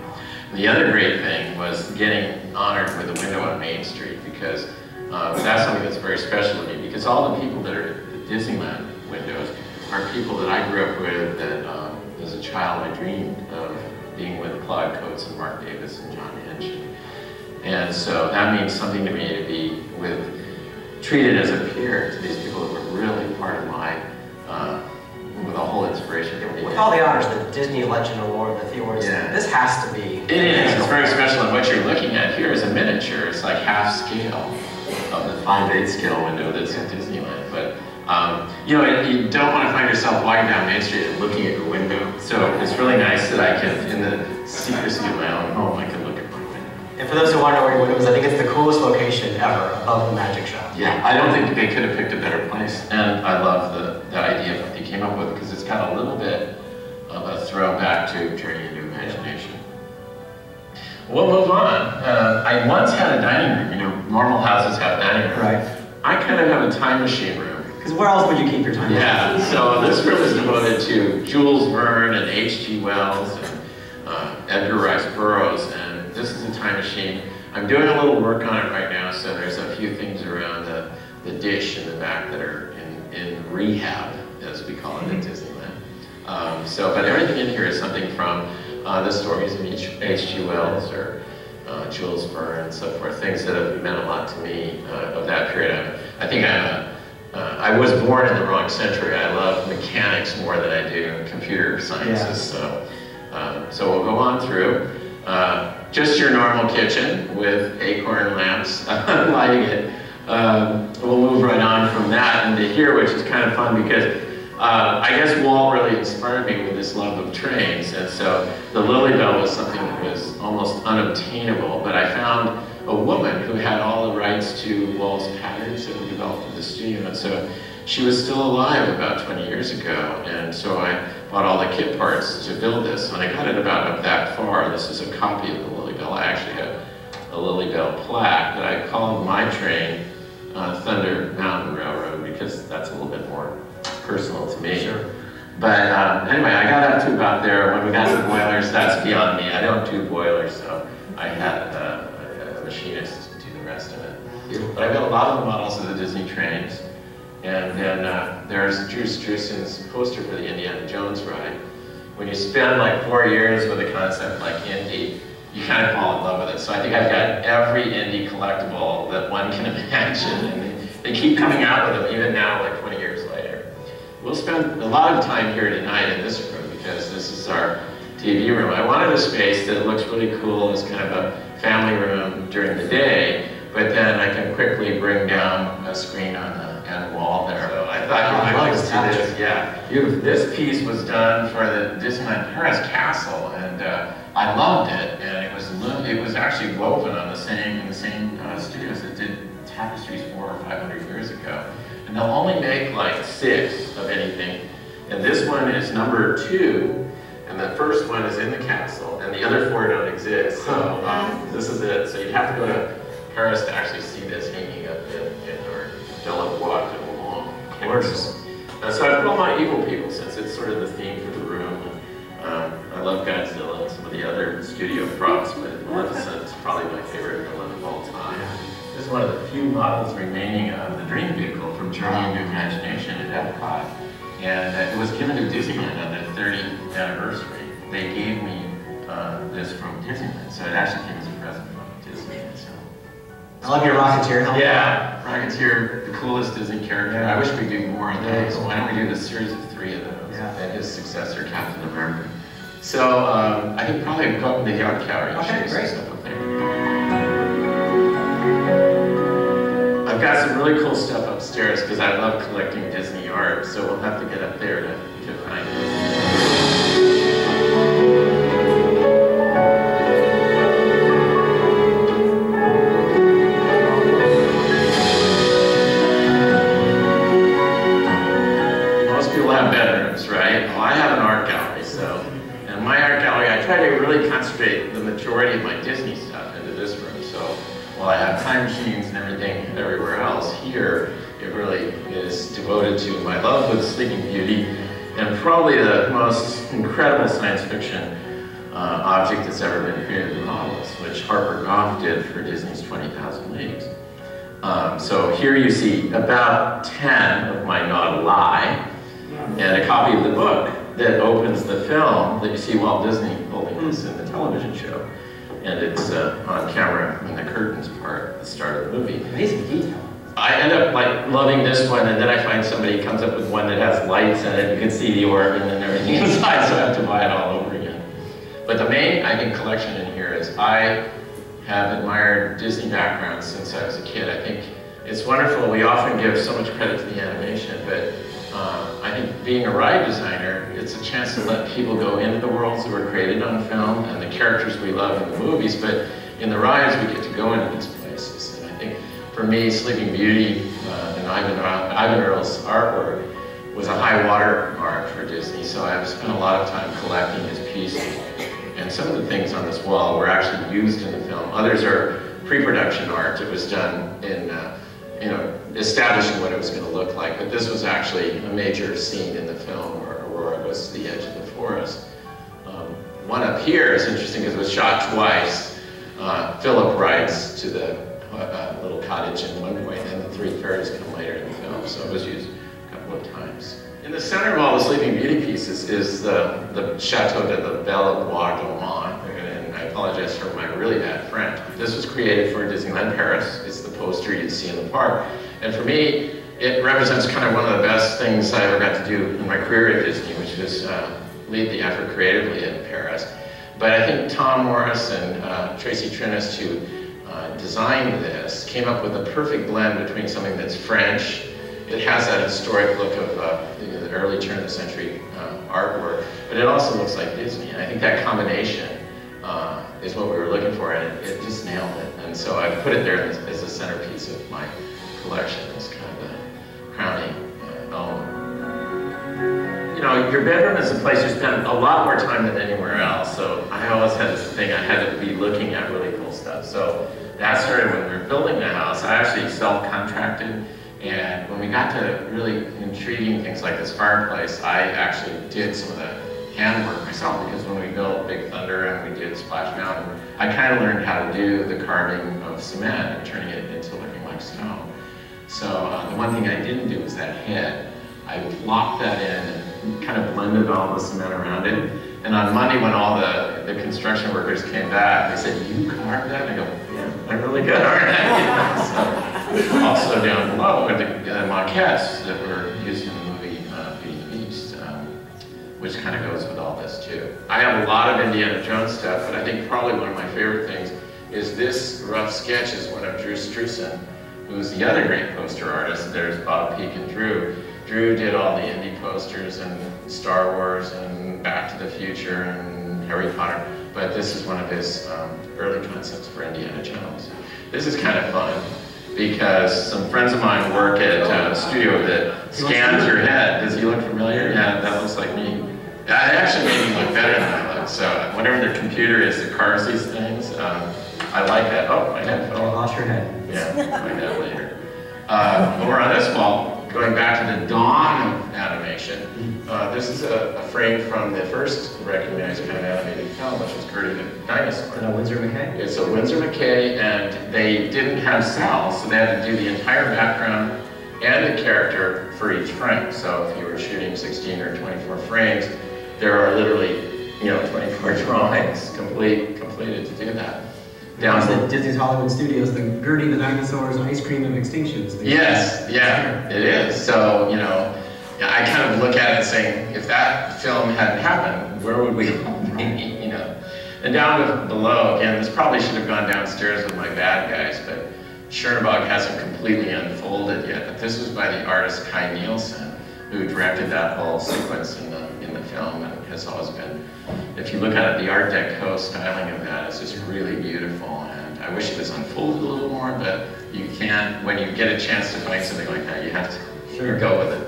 The other great thing was getting honored with a window on Main Street because uh, that's something that's very special to me because all the people that are at the Disneyland windows are people that I grew up with that um, as a child I dreamed of being with Claude Coats and Marc Davis and John Hench. And so that means something to me to be with, treated as a peer to these people that were really part of my, uh, with a whole inspiration. With all the honors, the Disney Legend Award, the awards, Yeah. this has to be. It is, it's very special, and what you're looking at here is a miniature, it's like half scale of the 5/8 scale window that's in Disneyland, but Um, you know, you don't want to find yourself walking down Main Street and looking at your window. So it's really nice that I can, in the secrecy of my own home, I can And for those who want to know where your window is, I think it's the coolest location ever above the magic shop. Yeah, I don't think they could have picked a better place. And I love the, the idea of what they came up with because it's got a little bit of a throwback to Journey into Imagination. We'll move on. Uh, I once had a dining room. You know, normal houses have dining rooms. Right. I kind of have a time machine room. Because where else would you keep your time? machine? Yeah, so this room is devoted to Jules Verne and H.G. Wells and uh, Edgar Rice Burroughs, and this is a time machine. I'm doing a little work on it right now, so there's a few things around the, the dish in the back that are in, in rehab, as we call it at Disneyland. Um, so, but everything in here is something from uh, the stories of H.G. Wells or uh, Jules Verne and so forth, things that have meant a lot to me uh, of that period. I, I think I'm a uh, I was born in the wrong century. I love mechanics more than I do computer sciences. Yeah. So, um, so we'll go on through. Just your normal kitchen with acorn lamps lighting it. Um, we'll move right on from that into here, which is kind of fun because uh, I guess Walt really inspired me with this love of trains, and so the Lilly Belle was something that was almost unobtainable. But I found a woman who had all the rights to Walt's patterns that were developed in the studio, and so she was still alive about 20 years ago, and so I bought all the kit parts to build this. When I got it about up that far, this is a copy of the I actually have a Lilly Belle plaque that I called my train uh, Thunder Mountain Railroad because that's a little bit more personal to me. Sure. But um, anyway, I got up to about there. When we got to boilers, that's beyond me. I don't do boilers, so I had uh, a, machinist do the rest of it. But I built a lot of the models of the Disney trains. And then uh, there's Drew Struzan's poster for the Indiana Jones ride. When you spend like four years with a concept like Indy, you kind of fall in love with it. So I think I've got every Indy collectible that one can imagine. And they keep coming out with them even now, like 20 years later. We'll spend a lot of time here tonight in this room because this is our TV room. I wanted a space that looks really cool as kind of a family room during the day, but then I can quickly bring down a screen on the end wall there. So I thought you might love like to this see this. Yeah, Beautiful. this piece was done for the Disneyland Paris Castle, and uh, I loved it. And it was it was actually woven on the same in the same uh, studios that did tapestries four or five hundred years ago. And they'll only make like six of anything. And this one is number two, and the first one is in the castle, and the other four don't exist. So um, this is it. So you'd have to go to Paris to actually see this hanging up in, in our Belle Uh, so I put all my evil people since it's sort of the theme for the room. Um, I love Godzilla and some of the other studio props, but Maleficent's probably my favorite villain of all time. This is one of the few models remaining of the Dream Vehicle from Journey into Imagination at Epcot. And uh, it was given to Disneyland on their 30th anniversary. They gave me uh, this from Disneyland, so it actually came as a present from Disney. I love your Rocketeer helmet. Yeah, Rocketeer, the coolest Disney character. Yeah. I wish we'd do more of those. Why don't we do the series of three of those? Yeah. And his successor, Captain America. So um, I think probably go up in the yard gallery and Okay, great. stuff up there. I've got some really cool stuff upstairs because I love collecting Disney art. So we'll have to get up there to, to find it. Really concentrate the majority of my Disney stuff into this room. So while I have time machines and everything everywhere else, here it really is devoted to my love with Sleeping Beauty and probably the most incredible science fiction uh, object that's ever been created, the Nautilus, which Harper Goff did for Disney's 20,000 Leagues. Um, so here you see about 10 of my Nautili and a copy of the book that opens the film that you see Walt Disney this in the television show. And it's uh, on camera in the curtains part at the start of the movie. Amazing detail. I end up like loving this one, and then I find somebody comes up with one that has lights in it. You can see the organ and everything inside, so I have to buy it all over again. But the main, I think, collection in here is I have admired Disney backgrounds since I was a kid. I think it's wonderful. We often give so much credit to the animation, but uh, I think being a ride designer, it's a chance to let people go into the worlds that were created on film and the characters we love in the movies, but in the rides we get to go into these places. And I think for me, Sleeping Beauty uh, and Eyvind, Eyvind Earle's artwork was a high water mark for Disney, so I've spent a lot of time collecting his pieces. And some of the things on this wall were actually used in the film. Others are pre-production art. It was done in, uh, you know, establishing what it was going to look like. But this was actually a major scene in the film where Aurora was the edge of the forest. Um, one up here is interesting because it was shot twice. Uh, Philip writes to the uh, little cottage in one way, point, and then the three fairies come later in the film, so it was used a couple of times. In the center of all the Sleeping Beauty pieces is the, the Chateau de la Belle Bois Dormant, and I apologize for my really bad French. This was created for Disneyland Paris. It's the poster you'd see in the park. And for me, it represents kind of one of the best things I ever got to do in my career at Disney, which was uh, lead the effort creatively in Paris. But I think Tom Morris and uh, Tracy Trinast, who uh, designed this, came up with a perfect blend between something that's French, it has that historic look of uh, the, the, early turn of the century uh, artwork, but it also looks like Disney. And I think that combination uh, is what we were looking for, and it, it, just nailed it. And so I put it there as, as a centerpiece of my collection. It's kind of crowning uh, element. You know, your bedroom is a place you spend a lot more time than anywhere else. So I always had this thing I had to be looking at really cool stuff. So that started when we were building the house. I actually self-contracted and when we got to really intriguing things like this fireplace, I actually did some of the handwork myself because when we built Big Thunder and we did Splash Mountain, I kind of learned how to do the carving of cement and turning it into looking like stone. So uh, the one thing I didn't do was that head. I locked that in and kind of blended all the cement around it. And on Monday when all the, the construction workers came back, they said, you carved that? And I go, yeah, I'm really good, aren't I? so, also down below are the uh, maquettes that were used in the movie uh, Beauty and the Beast, um, which kind of goes with all this too. I have a lot of Indiana Jones stuff, but I think probably one of my favorite things is this rough sketch is one of Drew Struzan, who's the other great poster artist. There's Bob Peak and Drew. Drew did all the Indy posters and Star Wars and Back to the Future and Harry Potter, but this is one of his um, early concepts for Indiana Jones. This is kind of fun because some friends of mine work at a studio that scans your head. Does he look familiar? Yeah, that looks like me. That actually made me look better than I look. So whatever the computer is that carves these things, um, I like that. Oh, my head fell. lost your head. Yeah, find out later. Uh, over on this wall, going back to the dawn of animation, uh, this is a, a, frame from the first recognized kind of animated film, which was Gertie the Dinosaur. Is that Winsor McCay? It's a Winsor McCay, and they didn't have cels, so they had to do the entire background and the character for each frame. So if you were shooting 16 or 24 frames, there are literally, you know, 24 drawings complete, completed to do that down to Disney's Hollywood Studios, the Gertie the Dinosaur's Ice Cream of Extinctions. Yes, yeah, it is. So, you know, I kind of look at it saying, if that film hadn't happened, where would we all be, you know? And down below, again, this probably should have gone downstairs with my bad guys, but Chernabog hasn't completely unfolded yet. But this was by the artist Kay Nielsen, who directed that whole sequence in the film and has always been if you look at it, the Art Deco styling of that is just really beautiful. And I wish it was unfolded a little more, but you can't, when you get a chance to find something like that, you have to sure. go with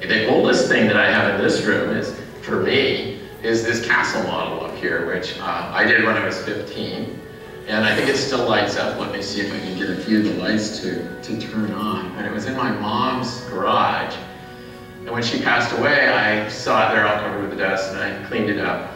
it. The oldest thing that I have in this room is, for me, is this castle model up here, which uh, I did when I was 15. And I think it still lights up. Let me see if I can get a few of the lights to, to turn on. But it was in my mom's garage. And when she passed away, I saw it there all covered with the dust, and I cleaned it up.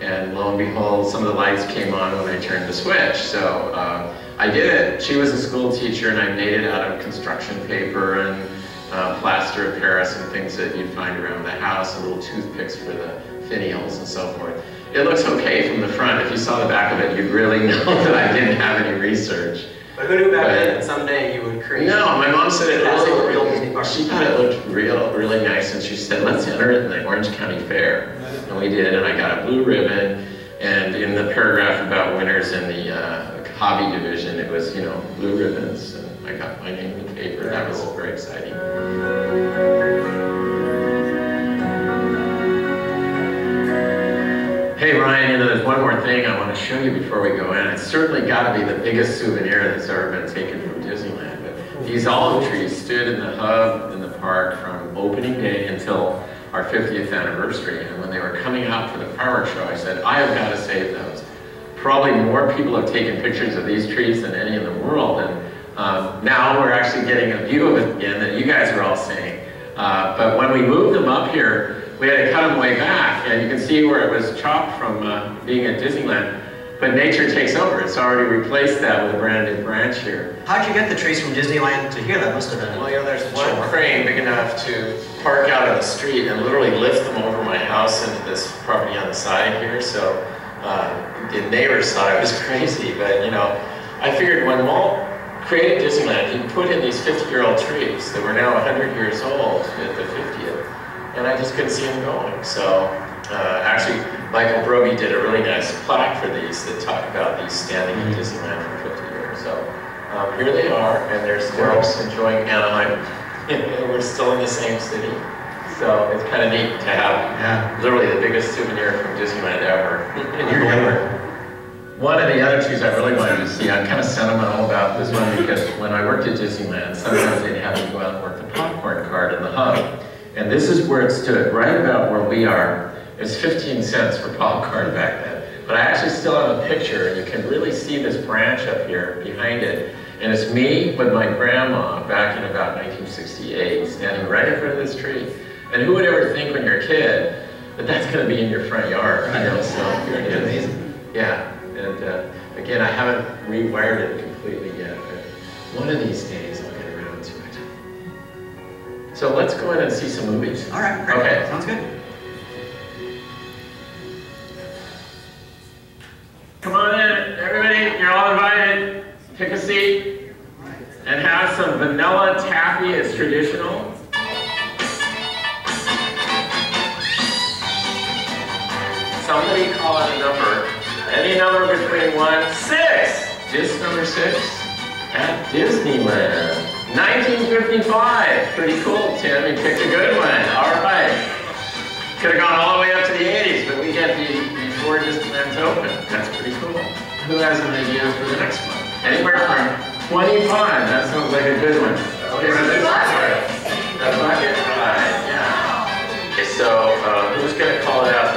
And lo and behold, some of the lights came on when I turned the switch. So um, I did it. She was a school teacher, and I made it out of construction paper and uh, plaster of Paris and things that you'd find around the house, and little toothpicks for the finials and so forth. It looks okay from the front. If you saw the back of it, you'd really know that I didn't have any research. But who knew back then that someday you would create? No, my mom said it really, real, she thought it looked real, really nice, and she said, let's enter it in the Orange County Fair. And we did, and I got a blue ribbon, and in the paragraph about winners in the uh, hobby division, it was, you know, blue ribbons. And I got my name in the paper. That was very exciting. Hey Ryan, you know, there's one more thing I want to show you before we go in. It's certainly got to be the biggest souvenir that's ever been taken from Disneyland. But these olive trees stood in the hub in the park from opening day until our 50th anniversary. And when they were coming out for the fireworks show, I said, I have got to save those. Probably more people have taken pictures of these trees than any in the world. And um, now we're actually getting a view of it again that you guys are all seeing. Uh, but when we moved them up here, we had to cut them way back, and you can see where it was chopped from uh, being at Disneyland. But nature takes over. It's already replaced that with a brand new branch here. How'd you get the trees from Disneyland to here? That must have been. Well, you know, there's one crane big enough to park out on the street and literally lift them over my house into this property on the side here. So uh, the neighbors thought I was crazy, but you know, I figured when Walt created Disneyland, he put in these 50-year-old trees that were now 100 years old at the 50th, and I just couldn't see them going. So uh, actually, Michael Broggie did a really nice plaque for these that talk about these standing in Disneyland for 50 years. So um, here they are, and they're still enjoying Anaheim. We're still in the same city. So it's kind of neat to have yeah. literally the biggest souvenir from Disneyland ever. And you're younger. One of the other trees I really wanted to see, I'm kind of sentimental about this one because when I worked at Disneyland, sometimes they'd have me go out and work the popcorn cart in the hub. And this is where it stood, right about where we are. It was 15 cents for popcorn back then. But I actually still have a picture, and you can really see this branch up here behind it. And it's me with my grandma back in about 1968, standing right in front of this tree. And who would ever think when you're a kid that that's going to be in your front yard? You know, so here it is. Amazing. Yeah, and uh, again, I haven't rewired it completely yet, but one of these days So let's go in and see some movies. All right, great. Okay. Sounds good. Come on in, everybody, you're all invited. Pick a seat and have some vanilla taffy. It's traditional. Somebody call it a number. Any number between one, six. Just number six at Disneyland. 1955. Pretty cool, Tim. You picked a good one. All right. Could have gone all the way up to the 80s, but we get the before Disneyland's open. That's pretty cool. Who has an idea for the next one? Anywhere from 25. That sounds like a good one. Okay, so this The bucket ride, yeah. Okay, so uh, who's going to call it out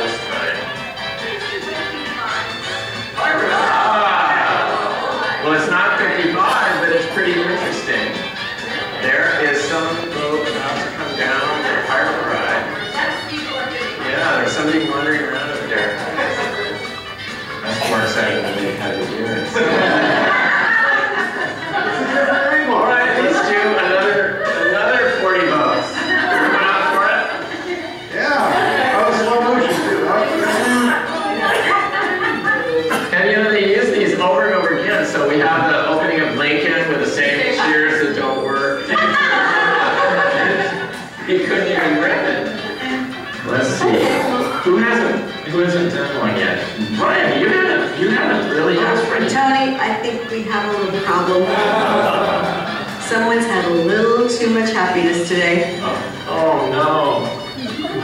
too much happiness today. Oh, oh no.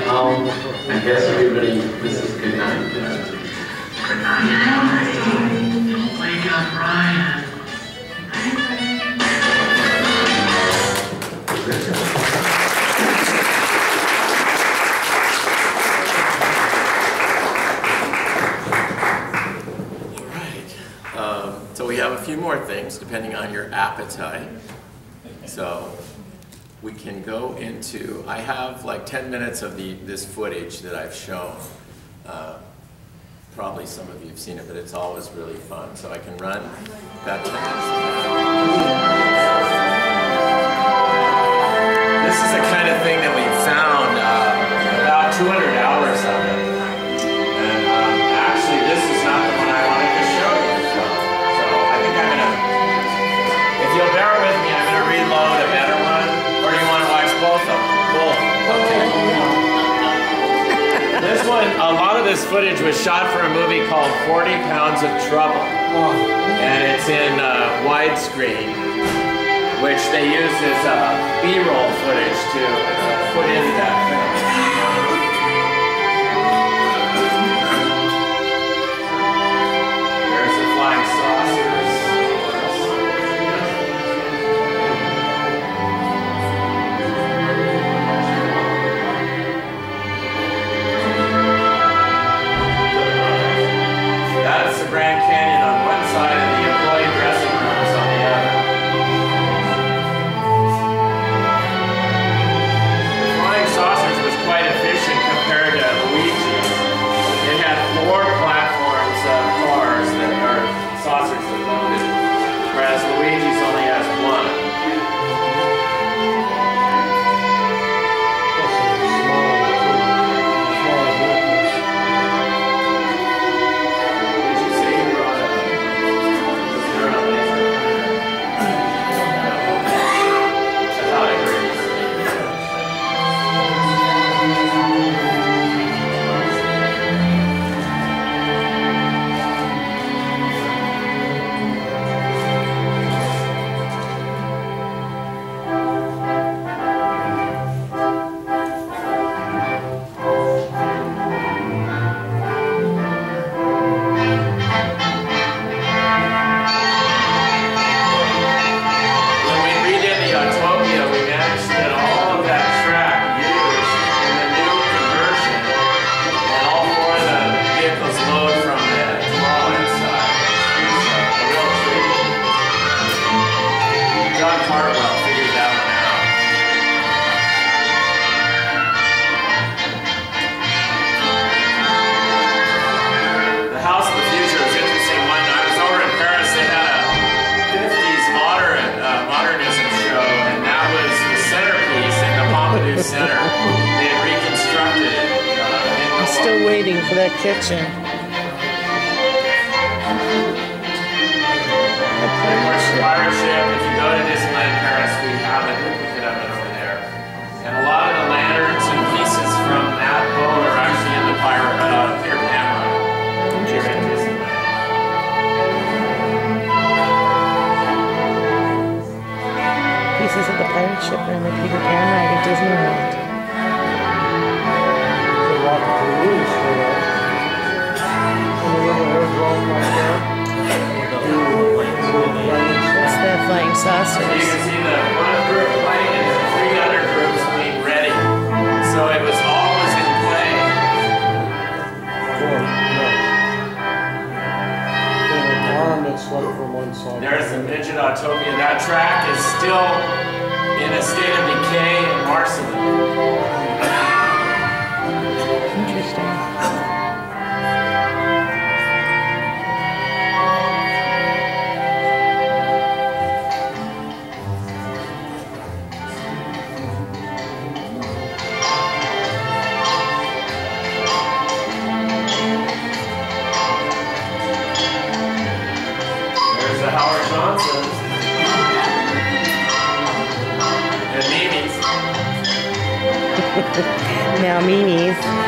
Um, I guess everybody, this is good night. Good night. Wake up, Brian. All right. Um, so we have a few more things depending on your appetite. So we can go into, I have like 10 minutes of the, this footage that I've shown. Uh, Probably some of you have seen it, but it's always really fun. So I can run about 10 minutes. This is the kind of thing that we found, uh, about 200 this footage was shot for a movie called 40 Pounds of Trouble. Oh. And it's in uh, widescreen, which they use as uh, B roll footage to uh, put in that film. There's the midget Autopia. That track is still in a state of decay and arsenic. meanies.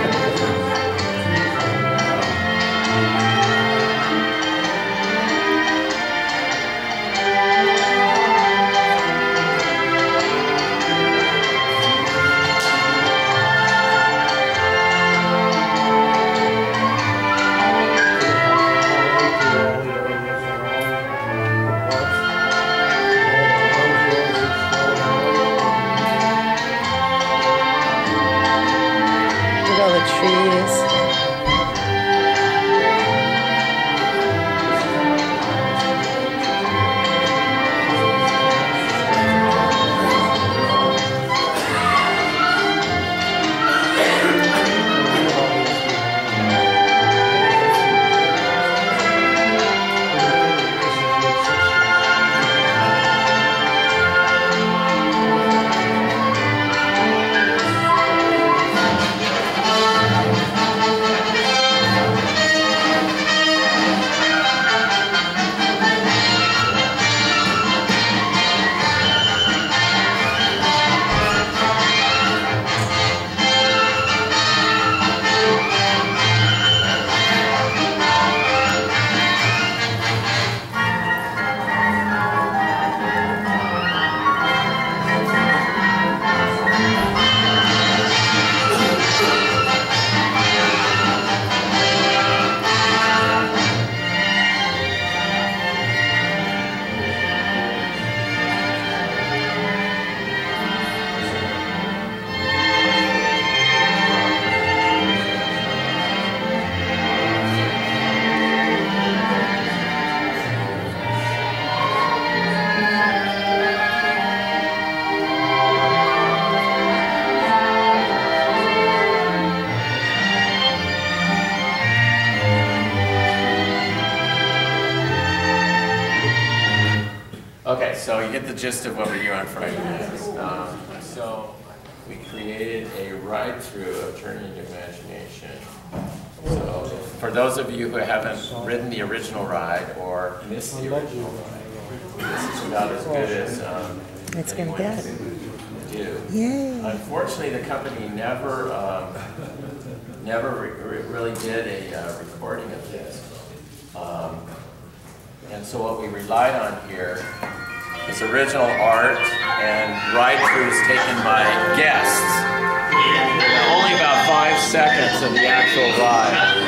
Gist of what we do on Friday nights. Um, so we created a ride-through of Journey to Imagination. So for those of you who haven't ridden the original ride or missed the original ride, this is about as good as um, It's gonna get. can do. Yay. Unfortunately, the company never, um, never re- re- really did a uh, recording of this. Um, And so what we relied on here is original art and ride-throughs taken by guests. Only about five seconds of the actual ride.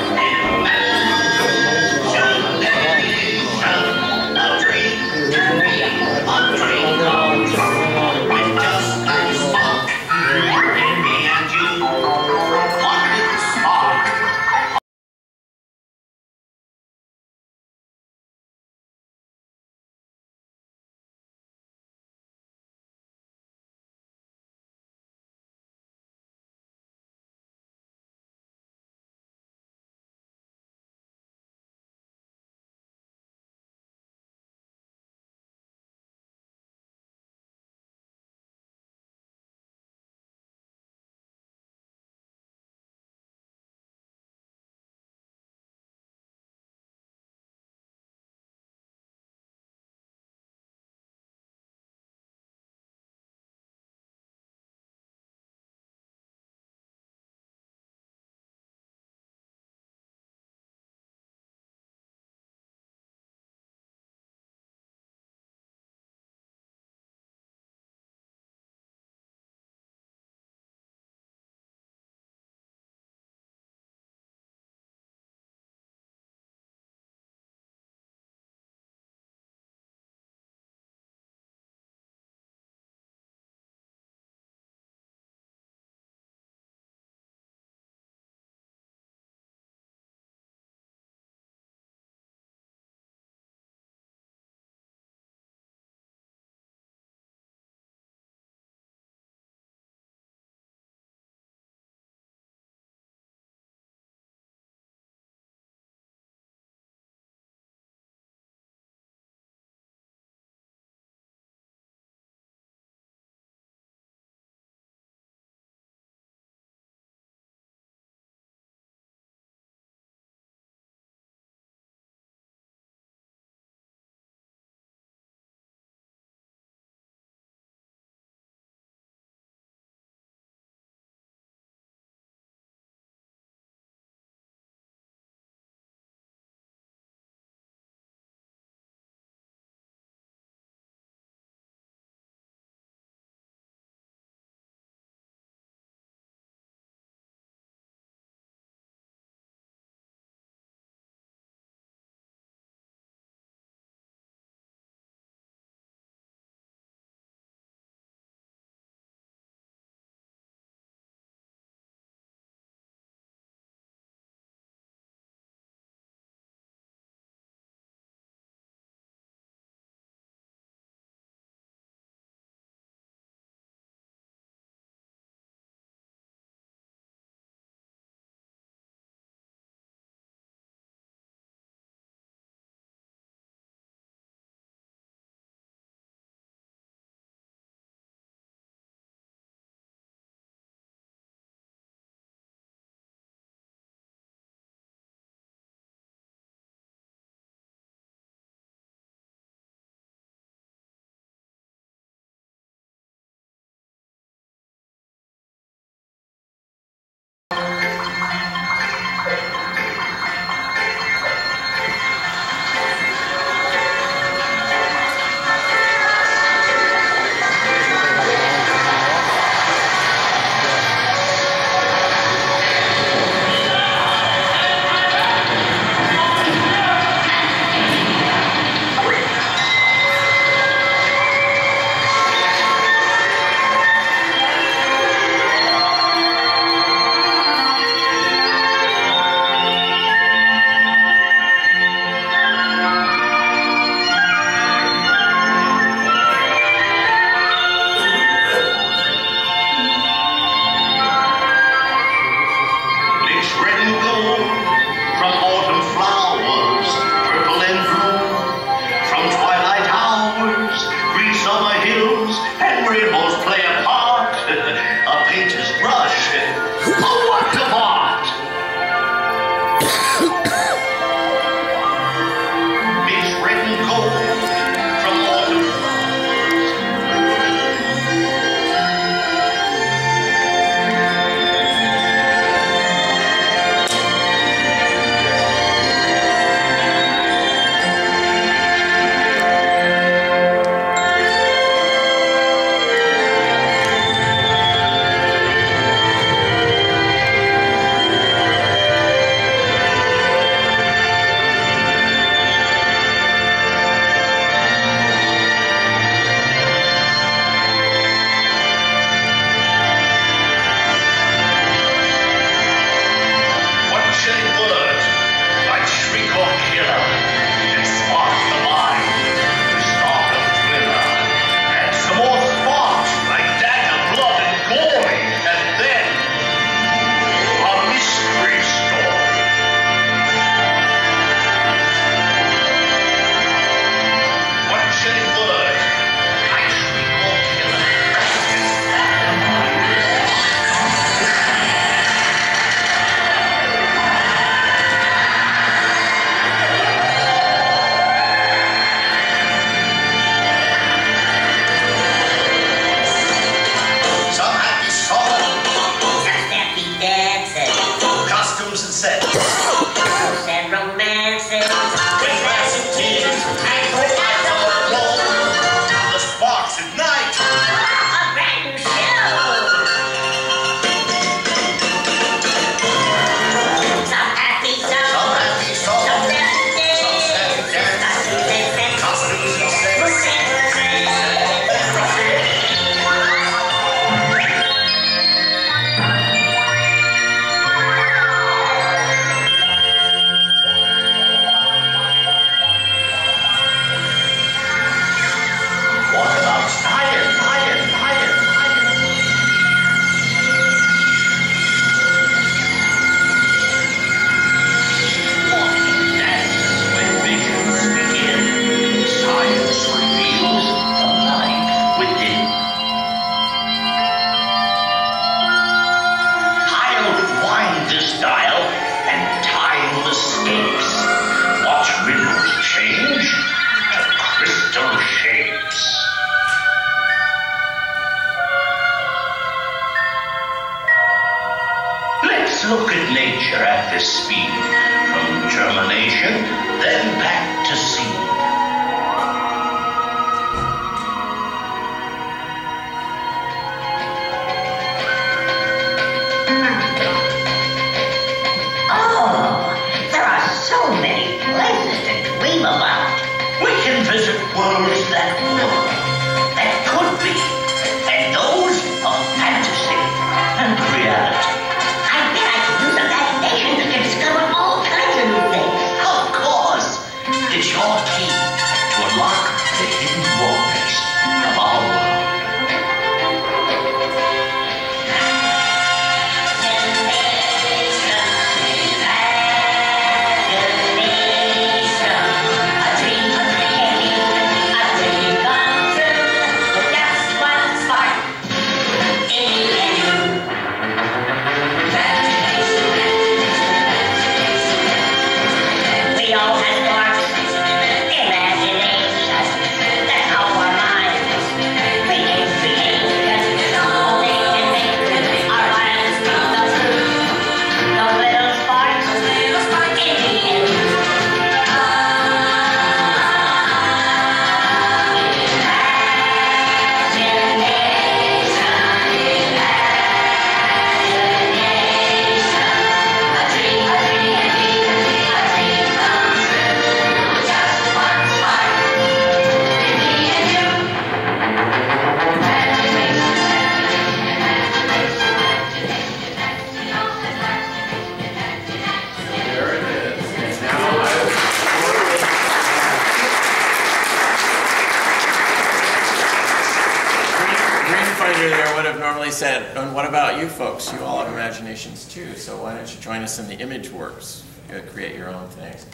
said, and what about you folks? You all have imaginations too, so why don't you join us in the ImageWorks? You create your own things.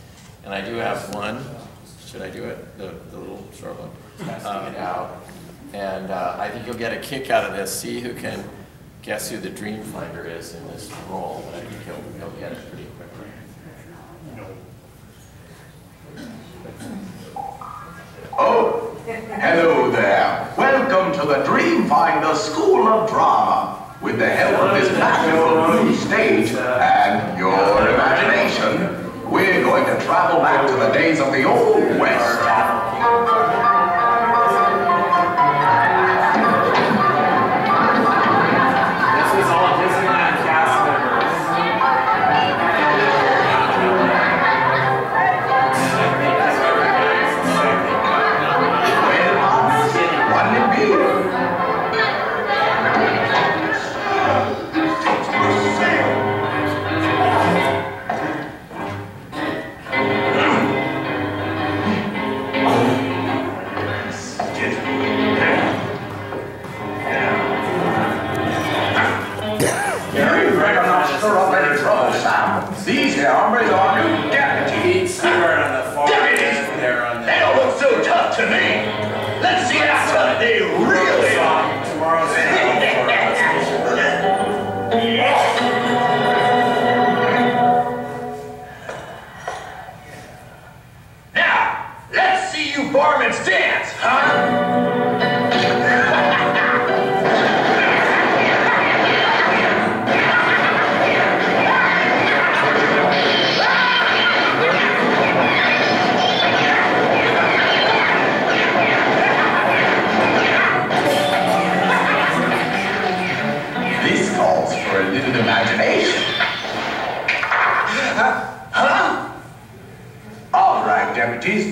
And I do have one. Should I do it? The, the little short one. Um, out. And uh, I think you'll get a kick out of this. See who can guess who the Dreamfinder is in this role. But I think he'll he'll get it pretty quickly. Oh! Hello there. Welcome to the Dreamfinder School of Drama. With the help of this magical blue stage and your imagination, we're going to travel back to the days of the old West.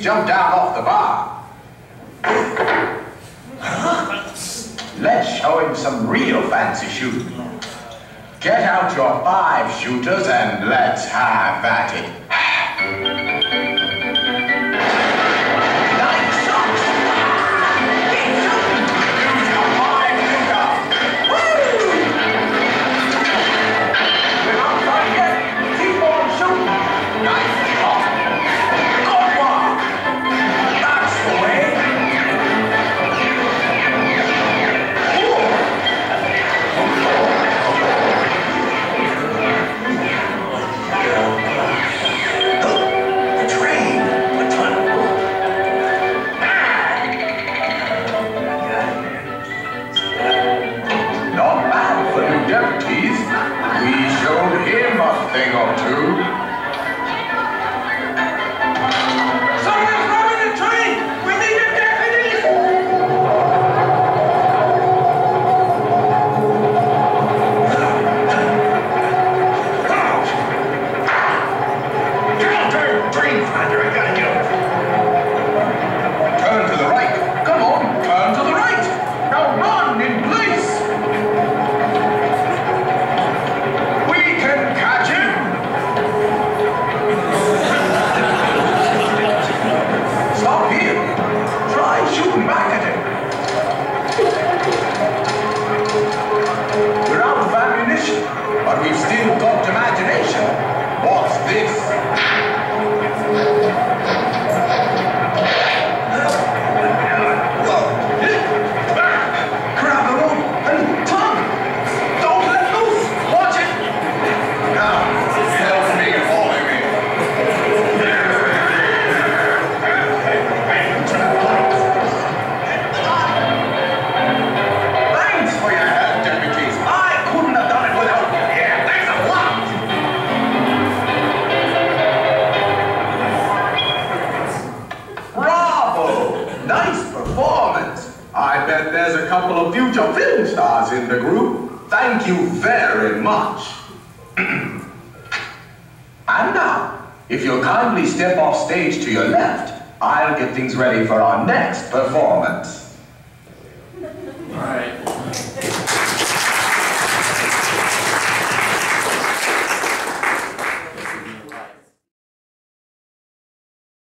jump down off the bar. Let's show him some real fancy shooting. Get out your five shooters and let's have at it.